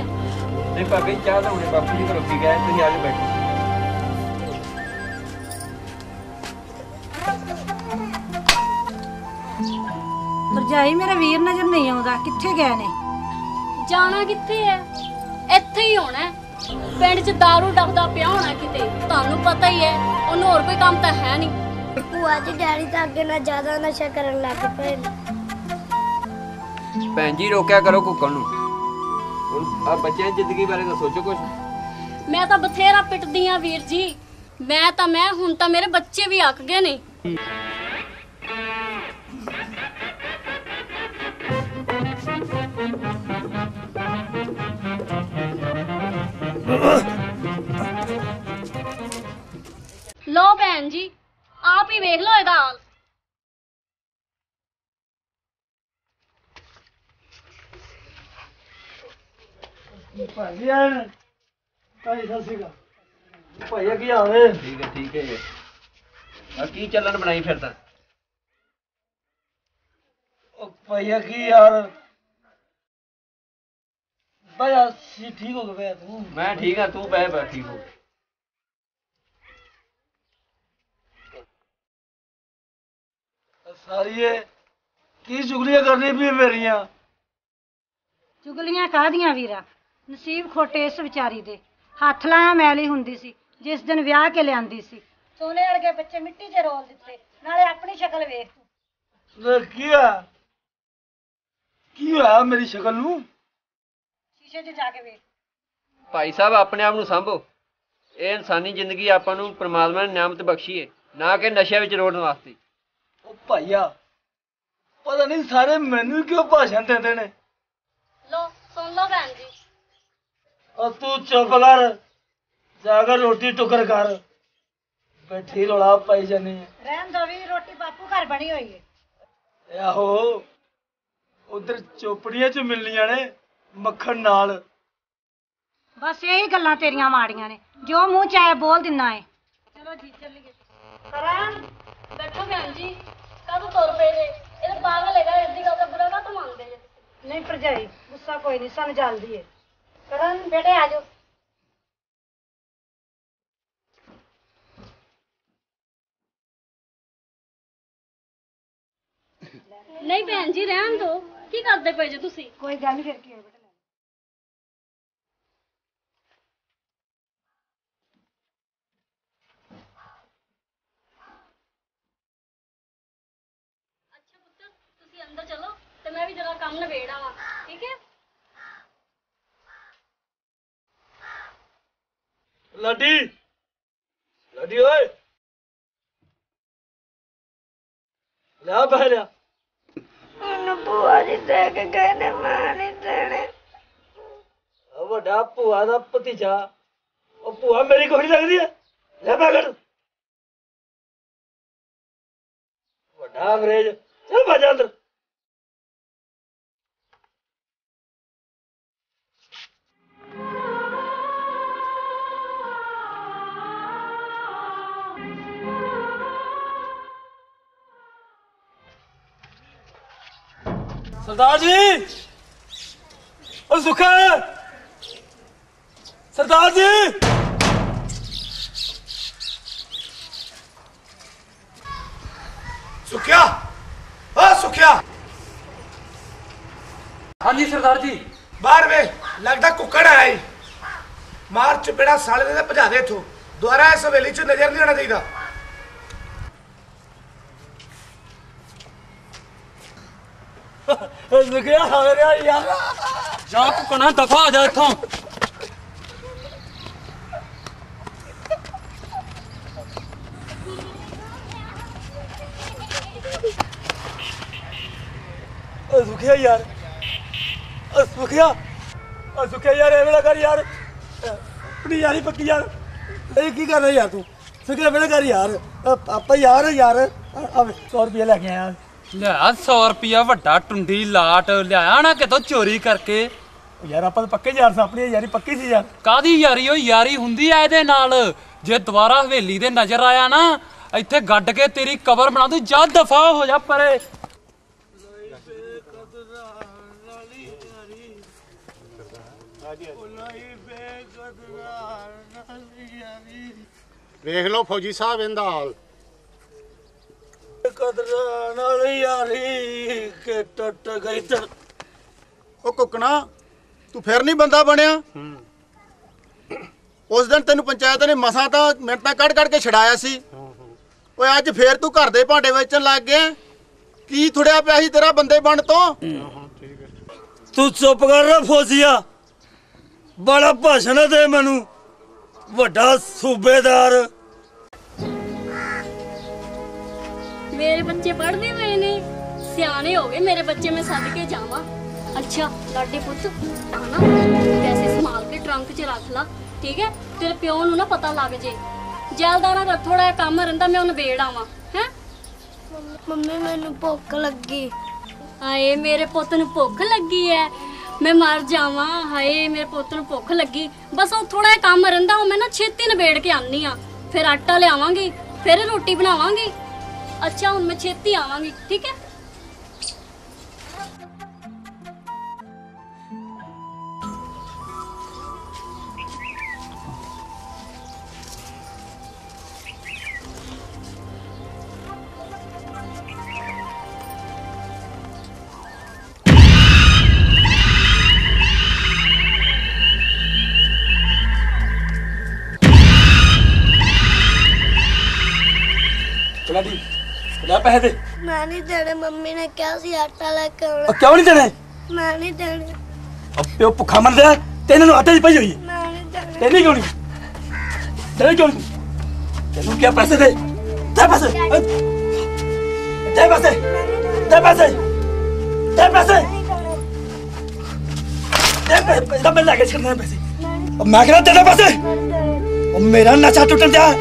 ਨਹੀਂ ਭਾਬੀ ਚਾਹ ਤਾਂ ਹੁਣੇ ਬਾਪੂ ਜੀ ਘਰੋਂ ਪੀ ਗਏ ਤੁਸੀਂ ਆ ਜਾਓ ਬੈਠੋ। ਭਰਜਾਈ ਮੇਰਾ ਵੀਰ ਨਜ਼ਰ ਨਹੀਂ ਆਉਂਦਾ। ਕਿੱਥੇ ਗਏ ਨੇ? ਜਾਣਾ ਕਿੱਥੇ ਐ? ਇੱਥੇ ਹੀ ਹੋਣਾ ਹੈ। ਪਿੰਡ 'ਚ दारू ਡੱਬਦਾ ਪਿਆ ਹੋਣਾ ਕਿਤੇ। ਤੁਹਾਨੂੰ ਪਤਾ ਹੀ ਐ ਉਹਨੂੰ ਹੋਰ ਕੋਈ ਕੰਮ ਤਾਂ ਹੈ ਨਹੀਂ। ਭੂਆ ਜੀ ਡੈਡੀ ਤਾਂ ਅੱਗੇ ਨਾਲ ਜ਼ਿਆਦਾ ਨਸ਼ਾ ਕਰਨ ਲੱਗ ਪਏ ਨੇ। ਭੈਣ ਜੀ ਰੋਕਿਆ ਕਰੋ ਕੁੱਕਣ ਨੂੰ। ਆ ਬੱਚਿਆਂ ਦੀ ਜ਼ਿੰਦਗੀ ਬਾਰੇ ਤਾਂ ਸੋਚੋ ਕੁਝ ਮੈਂ ਤਾਂ ਬਥੇਰਾ ਪਿੱਟਦੀ ਆ ਵੀਰ ਜੀ। ਮੈਂ ਤਾਂ, ਮੈਂ ਹੁਣ ਤਾਂ ਮੇਰੇ ਬੱਚੇ ਵੀ ਅੱਕ ਗਏ ਨੇ। ਲੋ ਭੈਣ ਜੀ, ਆਪ ਹੀ ਵੇਖ ਲਓ ਇਹਦਾ ਹਾਲ। ਭਾਈ ਆਣ ਭਾਈ ਸਤਿ ਸ਼੍ਰੀ ਅਕਾਲ। ਭਾਈ ਕੀ ਹਾਲ ਠੀਕ ਹੈ ਠੀਕ ਹੈ ਆ ਕੀ ਚੱਲਣ ਬਣਾਈ ਫਿਰਦਾ ਉਹ ਭਾਈ ਕੀ ਯਾਰ ਭਾਈ ਸੀ ਠੀਕ ਹੋ ਗਿਆ ਤੂੰ। ਮੈਂ ਠੀਕ ਆ ਤੂੰ ਬਹਿ ਬੈ ਠੀਕ ਹੋ ਸਾਰੀ ਇਹ ਕੀ ਚੁਗਲੀਆਂ ਕਰਨੀ ਵੀ ਮੇਰੀਆਂ? ਚੁਗਲੀਆਂ ਕਾਹਦੀਆਂ ਵੀਰਾ? ਨਸੀਬ ਖੋਟੇ ਇਸ ਵਿਚਾਰੀ ਦੇ। ਹੱਥ ਲਾਇਆ ਮੈਲੀ ਹੁੰਦੀ ਸੀ ਜਿਸ ਦਿਨ ਵਿਆਹ ਕੇ ਲਿਆਂਦੀ ਸੀ। ਸੋਨੇ ਵਰਗੇ ਬੱਚੇ ਮਿੱਟੀ 'ਚ ਰੋਲ ਦਿੱਤੇ ਨਾਲੇ ਆਪਣੀ ਸ਼ਕਲ ਵੇਖ ਤੂੰ। ਲੈ ਕੀ ਆ? ਕੀ ਹੋਇਆ ਮੇਰੀ ਸ਼ਕਲ ਨੂੰ? ਸ਼ੀਸ਼ੇ 'ਚ ਜਾ ਕੇ ਵੇਖ। ਭਾਈ ਸਾਹਿਬ ਆਪਣੇ ਆਪ ਨੂੰ ਸੰਭੋ। ਇਹ ਇਨਸਾਨੀ ਜ਼ਿੰਦਗੀ ਆਪਾਂ ਨੂੰ ਪ੍ਰਮਾਤਮਾ ਨੇ ਨਿਆਮਤ ਬਖਸ਼ੀ ਹੈ ਨਾ ਕਿ ਨਸ਼ਿਆਂ ਵਿੱਚ ਰੋੜਨ ਵਾਸਤੇ। ਉਹ ਭਾਈਆ ਪਤਾ ਨਹੀਂ ਸਾਰੇ ਮੈਨੂੰ ਕਿਉਂ ਭਾਸ਼ਣ ਦਿੰਦੇ ਨੇ ਲੋ ਸੁਣ ਲਓ ਭੈਣ ਜੀ ਉਹ ਤੂੰ ਚੁੱਪ ਕਰ। ਜਾ ਕੇ ਰੋਟੀ ਟੁਕਰ ਕਰ। ਬੈਠੀ ਰੋਲਾ ਪਾਈ ਜਾਨੀ ਹੈ ਰਹਿਣ ਦੋ ਵੀ ਰੋਟੀ ਬਾਪੂ ਘਰ ਬਣੀ ਹੋਈ ਹੈ ਇਹ ਆਹੋ ਉਧਰ ਚੋਪੜੀਆਂ ਚ ਮਿਲਣੀਆਂ ਨੇ ਮੱਖਣ ਨਾਲ। ਬਸ ਇਹੀ ਗੱਲਾਂ ਤੇਰੀਆਂ ਮਾੜੀਆਂ ਨੇ। ਜੋ ਮੂੰਹ ਚ ਆਇਆ ਬੋਲ ਦਿੰਨਾ ਏ। ਚਲੋ ਜੀ ਚੱਲੀਏ। ਕਰਾਂ ਬੈਠੋ ਭੈਣ ਜੀ। ਕਦੋਂ ਤੁਰ ਪਏ ਜੇ। ਇਹ ਤਾਂ ਪਾਗਲ ਹੈਗਾ ਇੰਦੀ ਗੱਲ ਦਾ ਬੁਰਾ ਨਾ ਮੰਨਦੇ ਜੇ। ਨਹੀਂ ਭਰਜਾਈ ਗੁੱਸਾ ਕੋਈ ਨਹੀਂ ਸਾਨੂੰ ਜਲਦੀ ਏ। ਕਰਨ ਬੇਟੇ ਆ ਜਾਓ ਨਹੀਂ ਭੈਣ ਜੀ ਰਹਿਣ ਦਿਓ ਕੀ ਕਰਦੇ ਪਏ ਜੇ ਤੁਸੀਂ? ਕੋਈ ਗੱਲ ਨਹੀਂ ਫਿਰ ਕੀ ਹੋਇਆ ਬੇਟਾ? ਤੁਸੀਂ ਅੰਦਰ ਚਲੋ ਤੇ ਮੈਂ ਵੀ ਜਰਾ ਕੰਮ ਨਿਬੇੜ ਆਵਾਂ ਠੀਕ ਹੈ ਲਾਡੀ। ਲਾਡੀ ਓਏ। ਲੈ ਬਹਿ ਜਾ। ਮੈਨੂੰ ਭੂਆ ਜੀ ਦੇ ਕੇ ਗਏ ਨੇ ਮੈਂ ਨਹੀਂ ਦੇਣੇ। ਉਹ ਵੱਡਾ ਭੂਆ ਦਾ ਭਤੀਜਾ। ਉਹ ਭੂਆ ਮੇਰੀ ਕੋਈ ਲੱਗਦੀ। ਹੈ ਲੈ ਬਹਿ ਕਰ ਵੱਡਾ ਅੰਗਰੇਜ਼। ਚੱਲ ਬਹਿ ਜਾ ਅੰਦਰ। ਸਰਦਾਰ ਜੀ। ਉਹ ਸੁਖਾ। ਸਰਦਾਰ ਜੀ। ਸੁਖਿਆ। ਓ ਸੁਖਿਆ। ਹਾਂਜੀ ਸਰਦਾਰ ਜੀ। ਬਾਹਰ ਵੇ ਲੱਗਦਾ ਕੁੱਕੜ ਆਇਆ ਈ। ਮਾਰ ਚਪੇੜਾ ਸਾਲੇ ਦੇ ਤੇ ਭਜਾ ਦੇ ਇਥੋਂ। ਦੁਆਰਾ ਇਸ ਹਵੇਲੀ 'ਚ ਨਜ਼ਰ ਨਹੀਂ ਆਉਣਾ ਚਾਹੀਦਾ। ਸੁਖਿਆ ਹੋ ਰਿਹਾ ਯਾਰ ਜਾ ਕੁਕਣਾ ਦਫਾ ਹੋ ਜਾ ਇੱਥੋਂ ਓ ਸੁਖਿਆ ਯਾਰ ਓ ਸੁਖਿਆ ਓ ਸੁਖਿਆ ਯਾਰ ਐਵੇਂ ਨਾ ਕਰ ਯਾਰ ਆਪਣੀ ਯਾਰੀ ਪੱਕੀ ਯਾਰ ਇਹ ਕੀ ਕਰ ਰਿਹਾ ਯਾਰ ਤੂੰ। ਸੁਖਿਆ ਐਵੇਂ ਨਾ ਕਰ ਯਾਰ ਅ- ਯਾਰ ਯਾਰ ਆਵੇ 100 ਰੁਪਏ ਲੈ ਕੇ ਆਇਆ ਲਿਆ 100 ਰੁਪਿਆ ਵੱਡਾ ਟੁੰਡੀ ਲਾਟ ਲਿਆਇਆ ਨਾ ਕਿਤੋਂ ਚੋਰੀ ਕਰਕੇ। ਯਾਰ ਆਪਾਂ ਤਾਂ ਪੱਕੇ ਯਾਰ ਸਾਂ ਆਪਣੀ ਯਾਰੀ ਪੱਕੀ ਸੀ ਯਾਰ। ਕਾਦੀ ਯਾਰੀ? ਉਹ ਯਾਰੀ ਹੁੰਦੀ ਐ ਇਹਦੇ ਨਾਲ। ਜੇ ਦੁਬਾਰਾ ਹਵੇਲੀ ਦੇ ਨਜ਼ਰ ਆਇਆ ਨਾ ਇੱਥੇ ਗੱਡ ਕੇ ਤੇਰੀ ਕਬਰ ਬਣਾ ਦੂੰ ਜਾ ਦਫਾ ਹੋ ਜਾ ਪਰੇ। ਵੇਖ ਲਓ ਫੌਜੀ ਸਾਹਿਬ ਇਹਦਾ ਹਾਲ। ਕਦਰਾਂ ਨਾਲ ਯਾਰੀ ਕਿ ਟੁੱਟ ਗਈ ਤੇ ਉਹ ਕੁੱਕਣਾ ਤੂੰ ਫਿਰ ਨਹੀਂ ਬੰਦਾ ਬਣਿਆ? ਉਸ ਦਿਨ ਤੈਨੂੰ ਪੰਚਾਇਤ ਨੇ ਮਸਾਂ ਤਾਂ ਮਿੰਟਾਂ ਕੱਢ ਕੱਢ ਕੇ ਛਡਾਇਆ ਸੀ। ਓਏ ਅੱਜ ਫੇਰ ਤੂੰ ਘਰ ਦੇ ਭਾਂਡੇ ਵੇਚਣ ਲੱਗ ਗਿਆ। ਕੀ ਥੁੜਿਆ ਪਿਆ ਸੀ ਤੇਰਾ ਬੰਦੇ ਬਣ ਤੋਂ? ਤੂੰ ਚੁੱਪ ਕਰ ਰਿਹਾ ਫੌਜੀਆ। ਬੜਾ ਭਾਸ਼ਣ ਦੇ ਮੈਨੂੰ। ਵੱਡਾ ਸੂਬੇਦਾਰ। ਮੇਰੇ ਬੱਚੇ ਪੜ੍ਹਦੇ ਪਏ ਨੇ। ਸਿਆਣੇ ਹੋ ਗਏ ਮੇਰੇ ਬੱਚੇ ਮੈਂ ਛੱਡ ਕੇ ਜਾਵਾਂ। ਅੱਛਾ ਲਾਡੇ ਪੁੱਤ ਆ ਨਾ ਪੈਸੇ ਸੰਭਾਲ ਕੇ ਟਰੰਕ 'ਚ ਰੱਖ ਲਾ ਠੀਕ ਹੈ? ਤੇਰੇ ਪਿਓ ਨੂੰ ਨਾ ਪਤਾ ਲੱਗ ਜੇ। ਜੈਲਦਾਰਾਂ ਦਾ ਥੋੜਾ ਜਿਹਾ ਕੰਮ ਰਹਿੰਦਾ ਮੈਂ ਉਹਨੂੰ ਵੇੜ ਆਵਾਂ ਹੈ? ਮੰਮੀ ਮੈਨੂੰ ਭੁੱਖ ਲੱਗੀ। ਹਾਏ ਮੇਰੇ ਪੁੱਤ ਨੂੰ ਭੁੱਖ ਲੱਗੀ ਐ। ਮੈਂ ਮਰ ਜਾਵਾਂ ਹਾਏ ਮੇਰੇ ਪੁੱਤ ਨੂੰ ਭੁੱਖ ਲੱਗੀ। ਬਸ ਉਹ ਥੋੜਾ ਜਿਹਾ ਕੰਮ ਰਹਿੰਦਾ ਉਹ ਮੈਂ ਨਾ ਛੇਤੀ ਨਿਬੇੜ ਕੇ ਆਨੀ ਆ। ਫਿਰ ਆਟਾ ਲਿਆਵਾਂਗੀ ਫਿਰ ਰੋਟੀ ਬਣਾਵਾਂਗੀ। ਅੱਛਾ ਹੁਣ ਮੈਂ ਛੇਤੀ ਆਵਾਂਗੀ ਠੀਕ ਹੈ? ਪੈਸੇ ਦੇ। ਮੈਂ ਨਹੀਂ ਦੇਣੇ ਮੰਮੀ ਨੇ ਕਿਹਾ ਸੀ ਆਟਾ ਲੈ ਕੇ ਉਹ ਆਉਣਾ ਕਿਉਂ ਨਹੀਂ ਦੇਣੇ? ਮੈਂ ਨਹੀਂ ਦੇਣੇ। ਉਹ ਪਿਓ ਭੁੱਖਾ ਮਰਦਾ ਤੇ ਇਹਨਾਂ ਨੂੰ ਆਟੇ ਦੀ ਪਈ ਹੋਈ ਹੈ। ਮੈਂ ਨਹੀਂ ਦੇਣੇ। ਤੈਨੂੰ ਕਿਉਂ ਨਹੀਂ? ਤੈਨੂੰ ਕਿਉਂ ਨਹੀਂ? ਤੈਨੂੰ ਕਿਹਾ ਪੈਸੇ ਦੇ। ਦੇ ਪੈਸੇ। ਦੇ ਪੈਸੇ। ਦੇ ਪੈਸੇ। ਦੇ ਪੈਸੇ। ਦੇ ਪੈਸੇ ਤਾਂ ਮੈਂ ਲੈ ਕੇ ਛੱਡਣਾ ਪੈਸੇ ਉਹ ਮੈਂ ਕਹਿੰਦਾ ਤੇਰੇ ਪੈਸੇ? ਉਹ ਮੇਰਾ ਨਸ਼ਾ ਟੁੱਟਣ ਦਿਆ।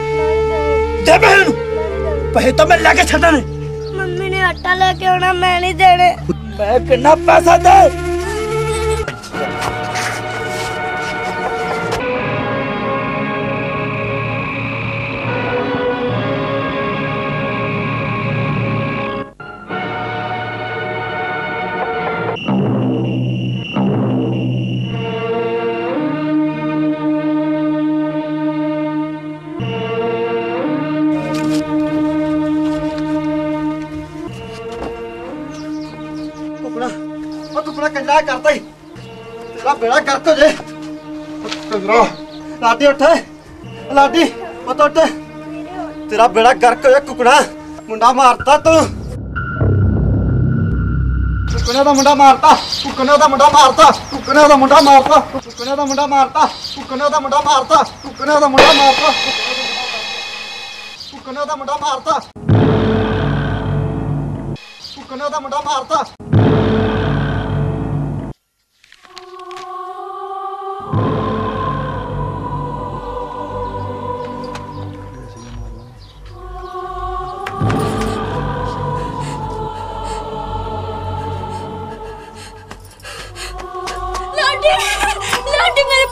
ਦੇ ਪੈਸੇ ਨੂੰ ਪੈਸੇ ਤਾਂ ਮੈਂ ਲੈ ਕੇ ਛੱਡਣਾ ਨੇ ਮੰਮੀ ਨੇ। ਆਟਾ ਲੈ ਕੇ ਆਉਣਾ ਮੈਂ ਨਹੀਂ ਦੇਣੇ। ਮੈਂ ਕਿੰਨਾ ਪੈਸਾ ਦੇ ਤੇਰਾ ਬੇੜਾ ਕਰਕ ਹੋ ਜੇ ਕੰਜਰਾ ਲਾਡੀ ਉੱਠ ਲਾਡੀ ਪੁੱਤ ਉੱਠ ਤੇਰਾ ਬੇੜਾ ਗਰਕ ਹੋਇਆ ਕੁਕੜਾ ਮੁੰਡਾ ਮਾਰਤਾ ਤੂੰ ਕੁਕਨੇ ਦਾ ਮੁੰਡਾ ਮਾਰਤਾ ਕੁਕਨੇ ਦਾ ਮੁੰਡਾ ਮਾਰਤਾ ਕੁਕਨੇ ਦਾ ਮੁੰਡਾ ਮਾਰਤਾ ਕੁਕਨੇ ਦਾ ਮੁੰਡਾ ਮਾਰਤਾ ਕੁਕਨੇ ਦਾ ਮੁੰਡਾ ਮਾਰਤਾ ਕੁਕਨੇ ਦਾ ਮੁੰਡਾ ਮਾਰਤਾ ਕੁਕਨੇ ਦਾ ਮੁੰਡਾ ਮਾਰਤਾ ਕੁਕਨੇ ਦਾ ਮੁੰਡਾ ਮਾਰਤਾ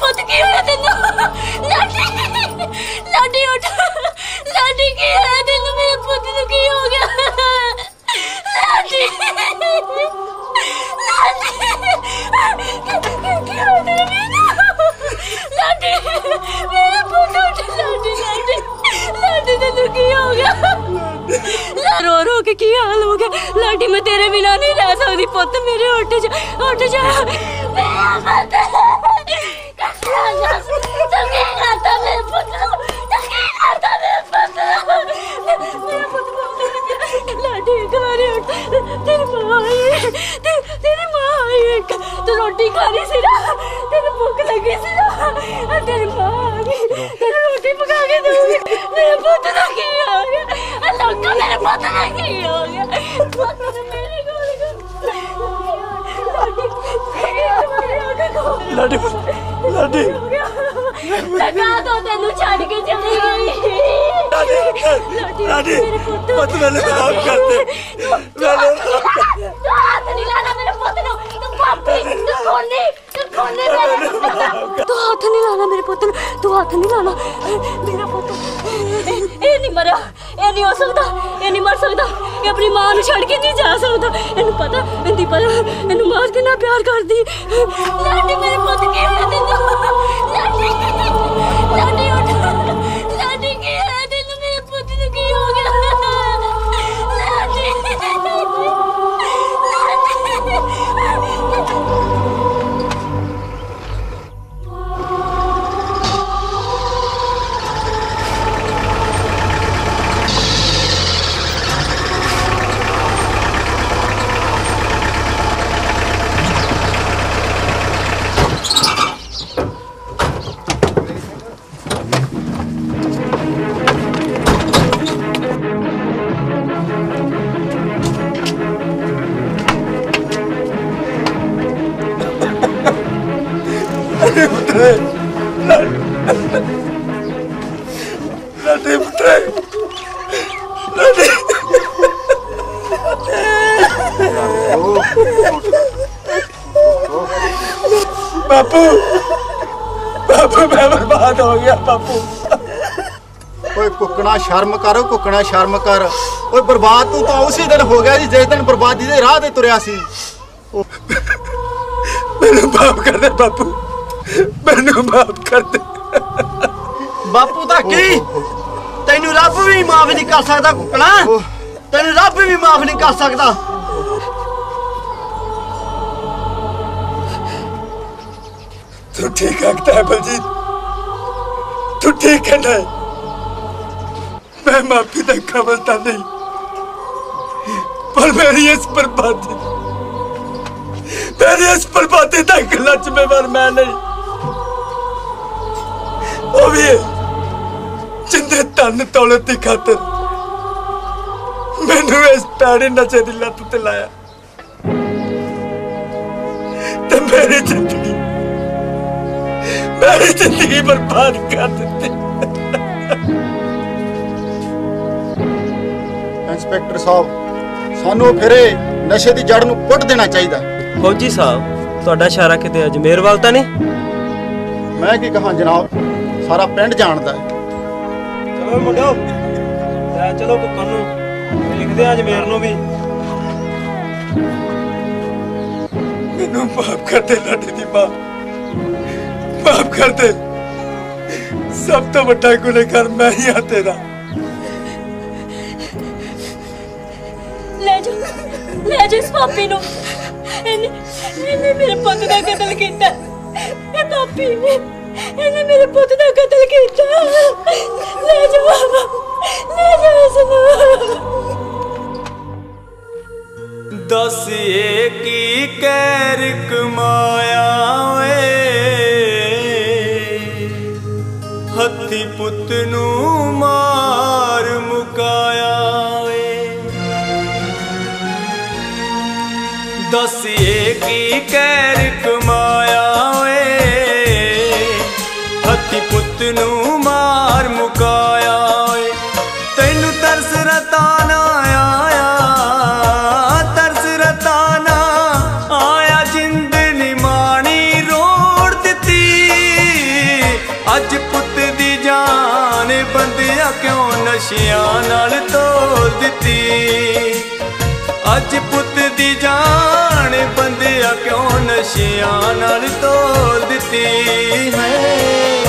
ਪੁੱਤ ਕੀ ਹੋਇਆ ਤੈਨੂੰ? ਲਾਡੀ ਲਾਡੀ ਉੱਠ। ਲਾਡੀ ਕੀ ਹੋਇਆ ਤੈਨੂੰ? ਮੇਰੇ ਪੁੱਤ ਨੂੰ ਕੀ ਹੋ ਗਿਆ? ਲਾਡੀ ਲਾਡੀ। ਕੀ ਹੋਇਆ ਤੇਰੇ ਲਾਡੀ, ਮੇਰੇ ਪੁੱਤ ਉੱਠ। ਲਾਡੀ ਲਾਡੀ ਲਾਡੀ ਤੈਨੂੰ ਕੀ ਹੋ ਗਿਆ? ਰੋ ਰੋ ਕੇ ਕੀ ਹਾਲ ਹੋ ਗਿਆ? ਲਾਡੀ, ਮੈਂ ਤੇਰੇ ਬਿਨਾ ਨਹੀਂ ਰਹਿ ਸਕਦੀ। ਪੁੱਤ ਮੇਰੇ ਉੱਠ ਜਾ ਉੱਠ ਜਾ। ਮੇਰਾ ਪੁੱਤ। ਕੱਟਿਆ ਜਾ ਤੂੰ ਕੀ ਕਰਤਾ ਮੇਰੇ ਪੁੱਤ ਨੂੰ ਤੂੰ ਮੇਰਾ ਪੁੱਤ ਬਹੁਤ ਲਾਡੀ ਇੱਕ ਤੇਰੀ ਮਾਂ ਆਈ ਤੇਰੀ ਮਾਂ ਆਈ ਇੱਕ। ਤੂੰ ਰੋਟੀ ਖਾ ਰਹੀ ਸੀ ਨਾ ਤੈਨੂੰ ਭੁੱਖ ਲੱਗੀ ਸੀ ਨਾ ਤੇਰੀ ਮਾਂ ਆ ਗਈ ਤੈਨੂੰ ਰੋਟੀ ਪਕਾ ਕੇ ਦਊਂਗੀ ਮੇਰੇ ਪੁੱਤ ਨੂੰ ਕੀ ਹੋ ਗਿਆ ਆ ਲੋਕਾ ਮੇਰੇ ਪੁੱਤ ਨੂੰ ਕੀ ਹੋ ਗਿਆ ਪੁੱਤ ਮੇਰੇ ਲਾਡੀ ਲਾਡੀ। ਲਗਾ ਦੋ ਤੈਨੂੰ ਛੱਡ ਕੇ ਚਲੀ ਗਈ। ਲਾਡੀ ਪੁੱਤ ਮੈਨੂੰ ਮਾਫ ਕਰ ਦੇ। ਮੈਨੂੰ ਤੂੰ ਹੱਥ ਨਹੀਂ ਲਾਣਾ ਮੇਰੇ ਪੁੱਤ ਨੂੰ। ਤੂੰ ਪਾਪੀ ਤੂੰ ਕੋਨੇ ਤੂੰ ਕੋਨੇ ਮੇਰੇ ਪੁੱਤ ਨੂੰ। ਤੂੰ ਹੱਥ ਨਹੀਂ ਲਾਣਾ ਮੇਰੇ ਪੁੱਤ ਨੂੰ। ਤੂੰ ਹੱਥ ਨਹੀਂ ਲਾਣਾ ਮੇਰਾ ਪੁੱਤ। ਇਹ ਨਹੀਂ ਮਰਿਆ। ਇਹ ਨਹੀਂ ਹੋ ਸਕਦਾ। ਇਹ ਨਹੀਂ ਮਰ ਸਕਦਾ। ਇਹ ਆਪਣੀ ਮਾਂ ਨੂੰ ਛੱਡ ਕੇ ਨਹੀਂ ਜਾ ਸਕਦਾ। ਪਰ ਇਹਨੂੰ ਮਾਰ ਕੇ ਨਾ ਪਿਆਰ ਕਰਦੀ। ਲਾਡੀ ਮੇਰੇ ਪੁੱਤ ਕੀ ਕਰ ਦਿੰਦਾ ਬਾਪੂ ਓਏ ਕੁੱਕਣਾ ਸ਼ਰਮ ਕਰ ਕੁੱਕਣਾ ਸ਼ਰਮ ਕਰ। ਓਏ ਬਰਬਾਦ ਤੂੰ ਤਾਂ ਉਸੇ ਦਿਨ ਹੋ ਗਿਆ ਜੀ ਜਿਸ ਦਿਨ ਬਰਬਾਦੀ ਦੇ ਰਾਹ ਤੇ ਤੁਰਿਆ ਸੀ। ਮੈਨੂੰ ਮਾਫ ਕਰ ਦੇ ਬਾਪੂ। ਮੈਨੂੰ ਮਾਫ ਕਰ ਦੇ। ਬਾਪੂ ਦਾ ਕੀ? ਤੈਨੂੰ ਰੱਬ ਵੀ ਮਾਫ ਨਹੀਂ ਕਰ ਸਕਦਾ ਕੁਕਣਾ। ਤੈਨੂੰ ਰੱਬ ਵੀ ਮਾਫ ਨਹੀਂ ਕਰ ਸਕਦਾ। ਤੂੰ ਠੀਕ ਆਖਦਾ ਹੈ ਬਲਜੀਤ? तू ठीक है ना? मैं माफ़ी नहीं खबरता नहीं। पर मेरी इस बर्बादी मेरी इस बर्बादी तक लक्ष्मेवर मैं नहीं। वो भी जिंदे तन दौलत की खातर। मैनू इस पैड़ी नशे की लत लाया। ਤੇ ਮੇਰੀ ਜ਼ਿੰਦਗੀ ਮੇਰੀ ਜ਼ਿੰਦਗੀ ਬਰਬਾਦ ਕਰ ਦਿੱਤੀ। ਇੰਸਪੈਕਟਰ ਸਾਹਿਬ ਸਾਨੂੰ ਫਿਰੇ ਨਸ਼ੇ ਦੀ ਜੜ ਨੂੰ ਪੁੱਟ ਦੇਣਾ ਚਾਹੀਦਾ। ਫੌਜੀ ਸਾਹਿਬ ਤੁਹਾਡਾ ਇਸ਼ਾਰਾ ਕਿਤੇ ਅਜਮੇਰ ਵੱਲ ਤਾਂ ਨਹੀਂ? ਮੈਂ ਕੀ ਕਹਾਂ ਜਨਾਬ ਸਾਰਾ ਪਿੰਡ ਜਾਣਦਾ ਹੈ। ਚਲੋ ਮੁੰਡੋ ਲੈ ਚਲੋ ਕੁੱਕਰ ਨੂੰ। ਲਿਖਦੇ ਆ ਅਜਮੇਰ ਨੂੰ ਵੀ। ਮੈਨੂੰ ਮਾਫ ਕਰ ਦੇ ਲਾਡੀ ਦੀ ਮਾਂ माफ़ कर दे सब तो बड़ा गुनेगार मैं ही हाँ तेरा ले जाओ ले जाओ इस पापी नु ਇਹਨੇ ਇਹਨੇ ਮੇਰੇ ਪੁੱਤ ਦਾ ਕਤਲ ਕੀਤਾ ਇਹ ਪਾਪੀ ਨੇ ਇਹਨੇ ਮੇਰੇ ਪੁੱਤ ਦਾ ਕਤਲ ਕੀਤਾ ਲੈ ਜਾਓ ਲੈ ਜਾਓ ਇਸ ਨੂੰ दस एक कैरिक माया वे ਪੁੱਤ ਨੂੰ ਮਾਰ ਮੁਕਾਇਆ ਓਏ ਦੱਸ ਇਹ ਕੀ ਕਹਿਰ ਕਮਾਇਆ ਓਏ ਹੱਥੀ ਪੁੱਤ ਨੂੰ ਨਸ਼ਿਆਂ ਨਾਲ ਤੋੜ ਦਿੱਤੀ। ਅੱਜ ਪੁੱਤ ਦੀ ਜਾਨ ਬੰਦਿਆ ਕਿਉਂ ਨਸ਼ਿਆਂ ਨਾਲ ਤੋੜ ਦਿੱਤੀ ਹੈ?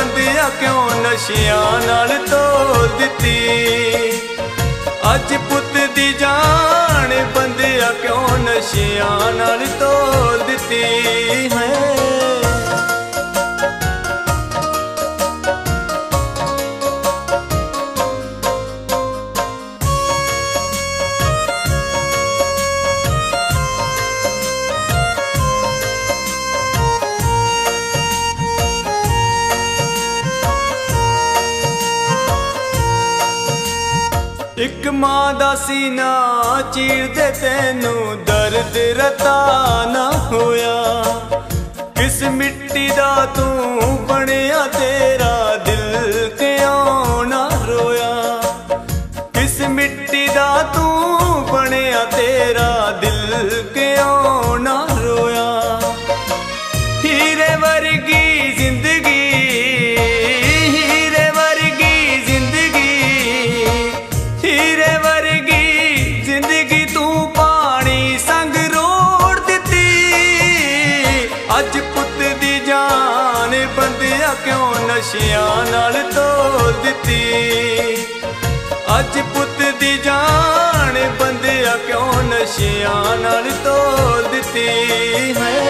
ਬੰਦਿਆ ਕਿਉਂ ਨਸ਼ਿਆਂ ਨਾਲ ਤੋੜ ਦਿੱਤੀ? ਅੱਜ ਪੁੱਤ ਦੀ ਜਾਨ ਬੰਦਿਆ ਕਿਉਂ ਨਸ਼ਿਆਂ ਨਾਲ ਤੋੜ ਦਿੱਤੀ ਹੈ? ਮਾਂ ਦਾ ਸੀਨਾ ਚੀਰਦੇ ਤੈਨੂੰ ਦਰਦ ਰਤਾ ਨਾ ਹੋਇਆ। ਕਿਸ ਮਿੱਟੀ ਦਾ ਤੂੰ ਕਿਉਂ ਨਾਲ ਤੋੜ ਦਿੱਤੀ। ਅੱਜ ਪੁੱਤ ਦੀ ਜਾਨ ਬੰਦਿਆ ਕਿਉਂ ਨਸ਼ਿਆਂ ਨਾਲ ਤੋੜ ਦਿੱਤੀ? ਹੈ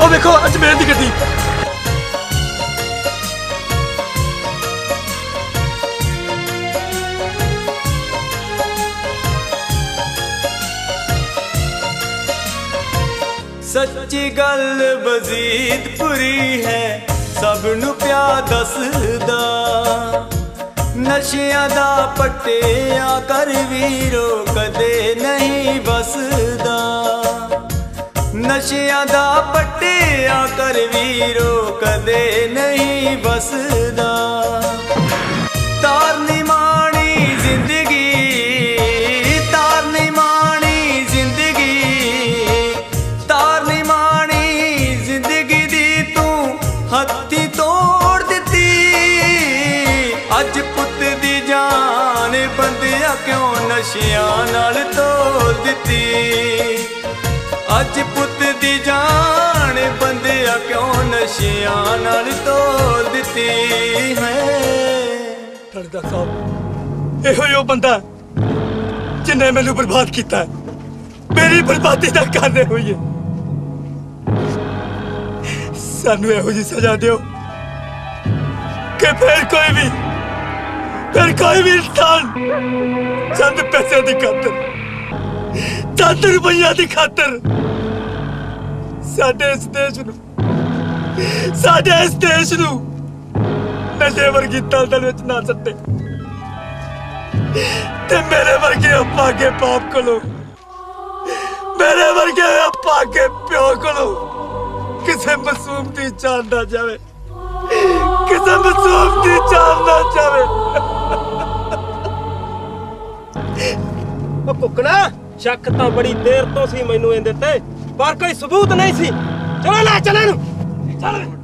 ਉਹ ਵੇਖੋ, ਅੱਜ ਮੇਰੇ ਦੀ ਗੱਡੀ। ਸੱਚੀ ਗੱਲ ਬਜ਼ੀਦਪੁਰੀ ਹੈ, ਸਭ ਨੂੰ ਪਿਆ ਦੱਸਦਾ। ਨਸ਼ਿਆਂ ਦਾ ਪੱਟਿਆ ਕਰ ਵੀਰੋ, ਕਦੇ ਨਹੀਂ ਵਸਦਾ। ਨਸ਼ਿਆਂ ਦਾ ਪੱਟਿਆ ਕਰ ਵੀਰੋ, ਕਦੇ ਨਹੀਂ ਬਸਦਾ ਨਸ਼ਿਆਂ ਨਾਲ ਤੋੜ ਦਿੱਤੀ। ਅੱਜ ਪੁੱਤ ਦੀ ਜਾਨ ਬੰਦਿਆ ਕਿਉਂ ਨਸ਼ਿਆਂ ਨਾਲ ਤੋਲ ਦਿੱਤੀ ਹੈ? ਥਾਣੇਦਾਰ ਸਾਹਿਬ ਇਹੋ ਹੀ ਉਹ ਬੰਦਾ ਜਿਨੇ ਮੈਨੂੰ ਬਰਬਾਦ ਕੀਤਾ ਮੇਰੀ ਬਰਬਾਦੀ ਦਾ ਕਾਰਨ ਹੋਈ ਹੈ ਸਾਨੂੰ ਇਹੋ ਜੀ ਸਜ਼ਾ ਦਿਓ ਕਿ ਫਿਰ ਕੋਈ ਵੀ, ਫਿਰ ਕੋਈ ਵੀ ਇਨਸਾਨ ਚੰਦ ਪੈਸੇ ਦੀ ਖਾਤਰ। ਚੰਦ ਰੁਪਈਆ ਦੀ ਖਾਤਰ। ਸਾਡੇ ਇਸ ਦੇਸ਼ ਨੂੰ ਸਾਡੇ ਇਸ ਦੇਸ਼ ਨੂੰ ਨਸ਼ੇ ਵਰਗੀ ਦਲਦਲ ਵਿੱਚ ਨਾ ਸੱਟੇ। ਤੇ ਮੇਰੇ ਵਰਗੇ ਅਪਾਗੇ ਪਾਪ ਕੋਲੋਂ ਮੇਰੇ ਵਰਗੇ ਅਪਾਗੇ ਪਿਓ ਕੋਲੋਂ ਕਿਸੇ ਮਾਸੂਮ ਦੀ ਜਾਨ ਨਾ ਜਾਵੇ। ਕਿਸੇ ਮਾਸੂਮ ਦੀ ਜਾਨ ਨਾ ਜਾਵੇ। ਉਹ ਕੁੱਕਣਾ ਸ਼ੱਕ ਤਾਂ ਬੜੀ ਦੇਰ ਤੋਂ ਸੀ ਮੈਨੂੰ ਇਹਦੇ ਤੇ, ਪਰ ਕੋਈ ਸਬੂਤ ਨਹੀਂ ਸੀ। ਚਲੋ ਲੈ, ਚੱਲ ਚੱਲ।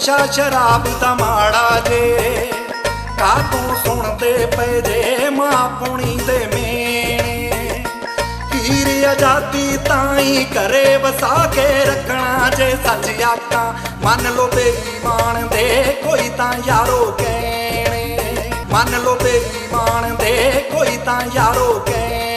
ਨਸ਼ਾ ਸ਼ਰਾਬ ਦਾ ਮਾੜਾ ਜੇ। ਕਾਤੋਂ ਸੁਣਦੇ ਪਏ ਜੇ, ਮਾਂ ਪੁਣੀ ਦੇ ਮੇਣੇ ਹੀਰ ਆਜ਼ਾਦੀ ਤਾਈ ਕਰੇ ਵਸਾ ਕੇ ਰੱਖਣਾ ਜੇ ਸੱਚ ਆਕਾਂ ਮੰਨ ਲੋ ਬੇਈਮਾਨ ਦੇ ਕੋਈ ਤਾਂ ਯਾਰੋ ਕਹਿਣੇ। ਮੰਨ ਲੋ ਬੇਈਮਾਨ ਦੇ ਕੋਈ ਤਾਂ ਯਾਰੋ ਕਹਿਣੇ।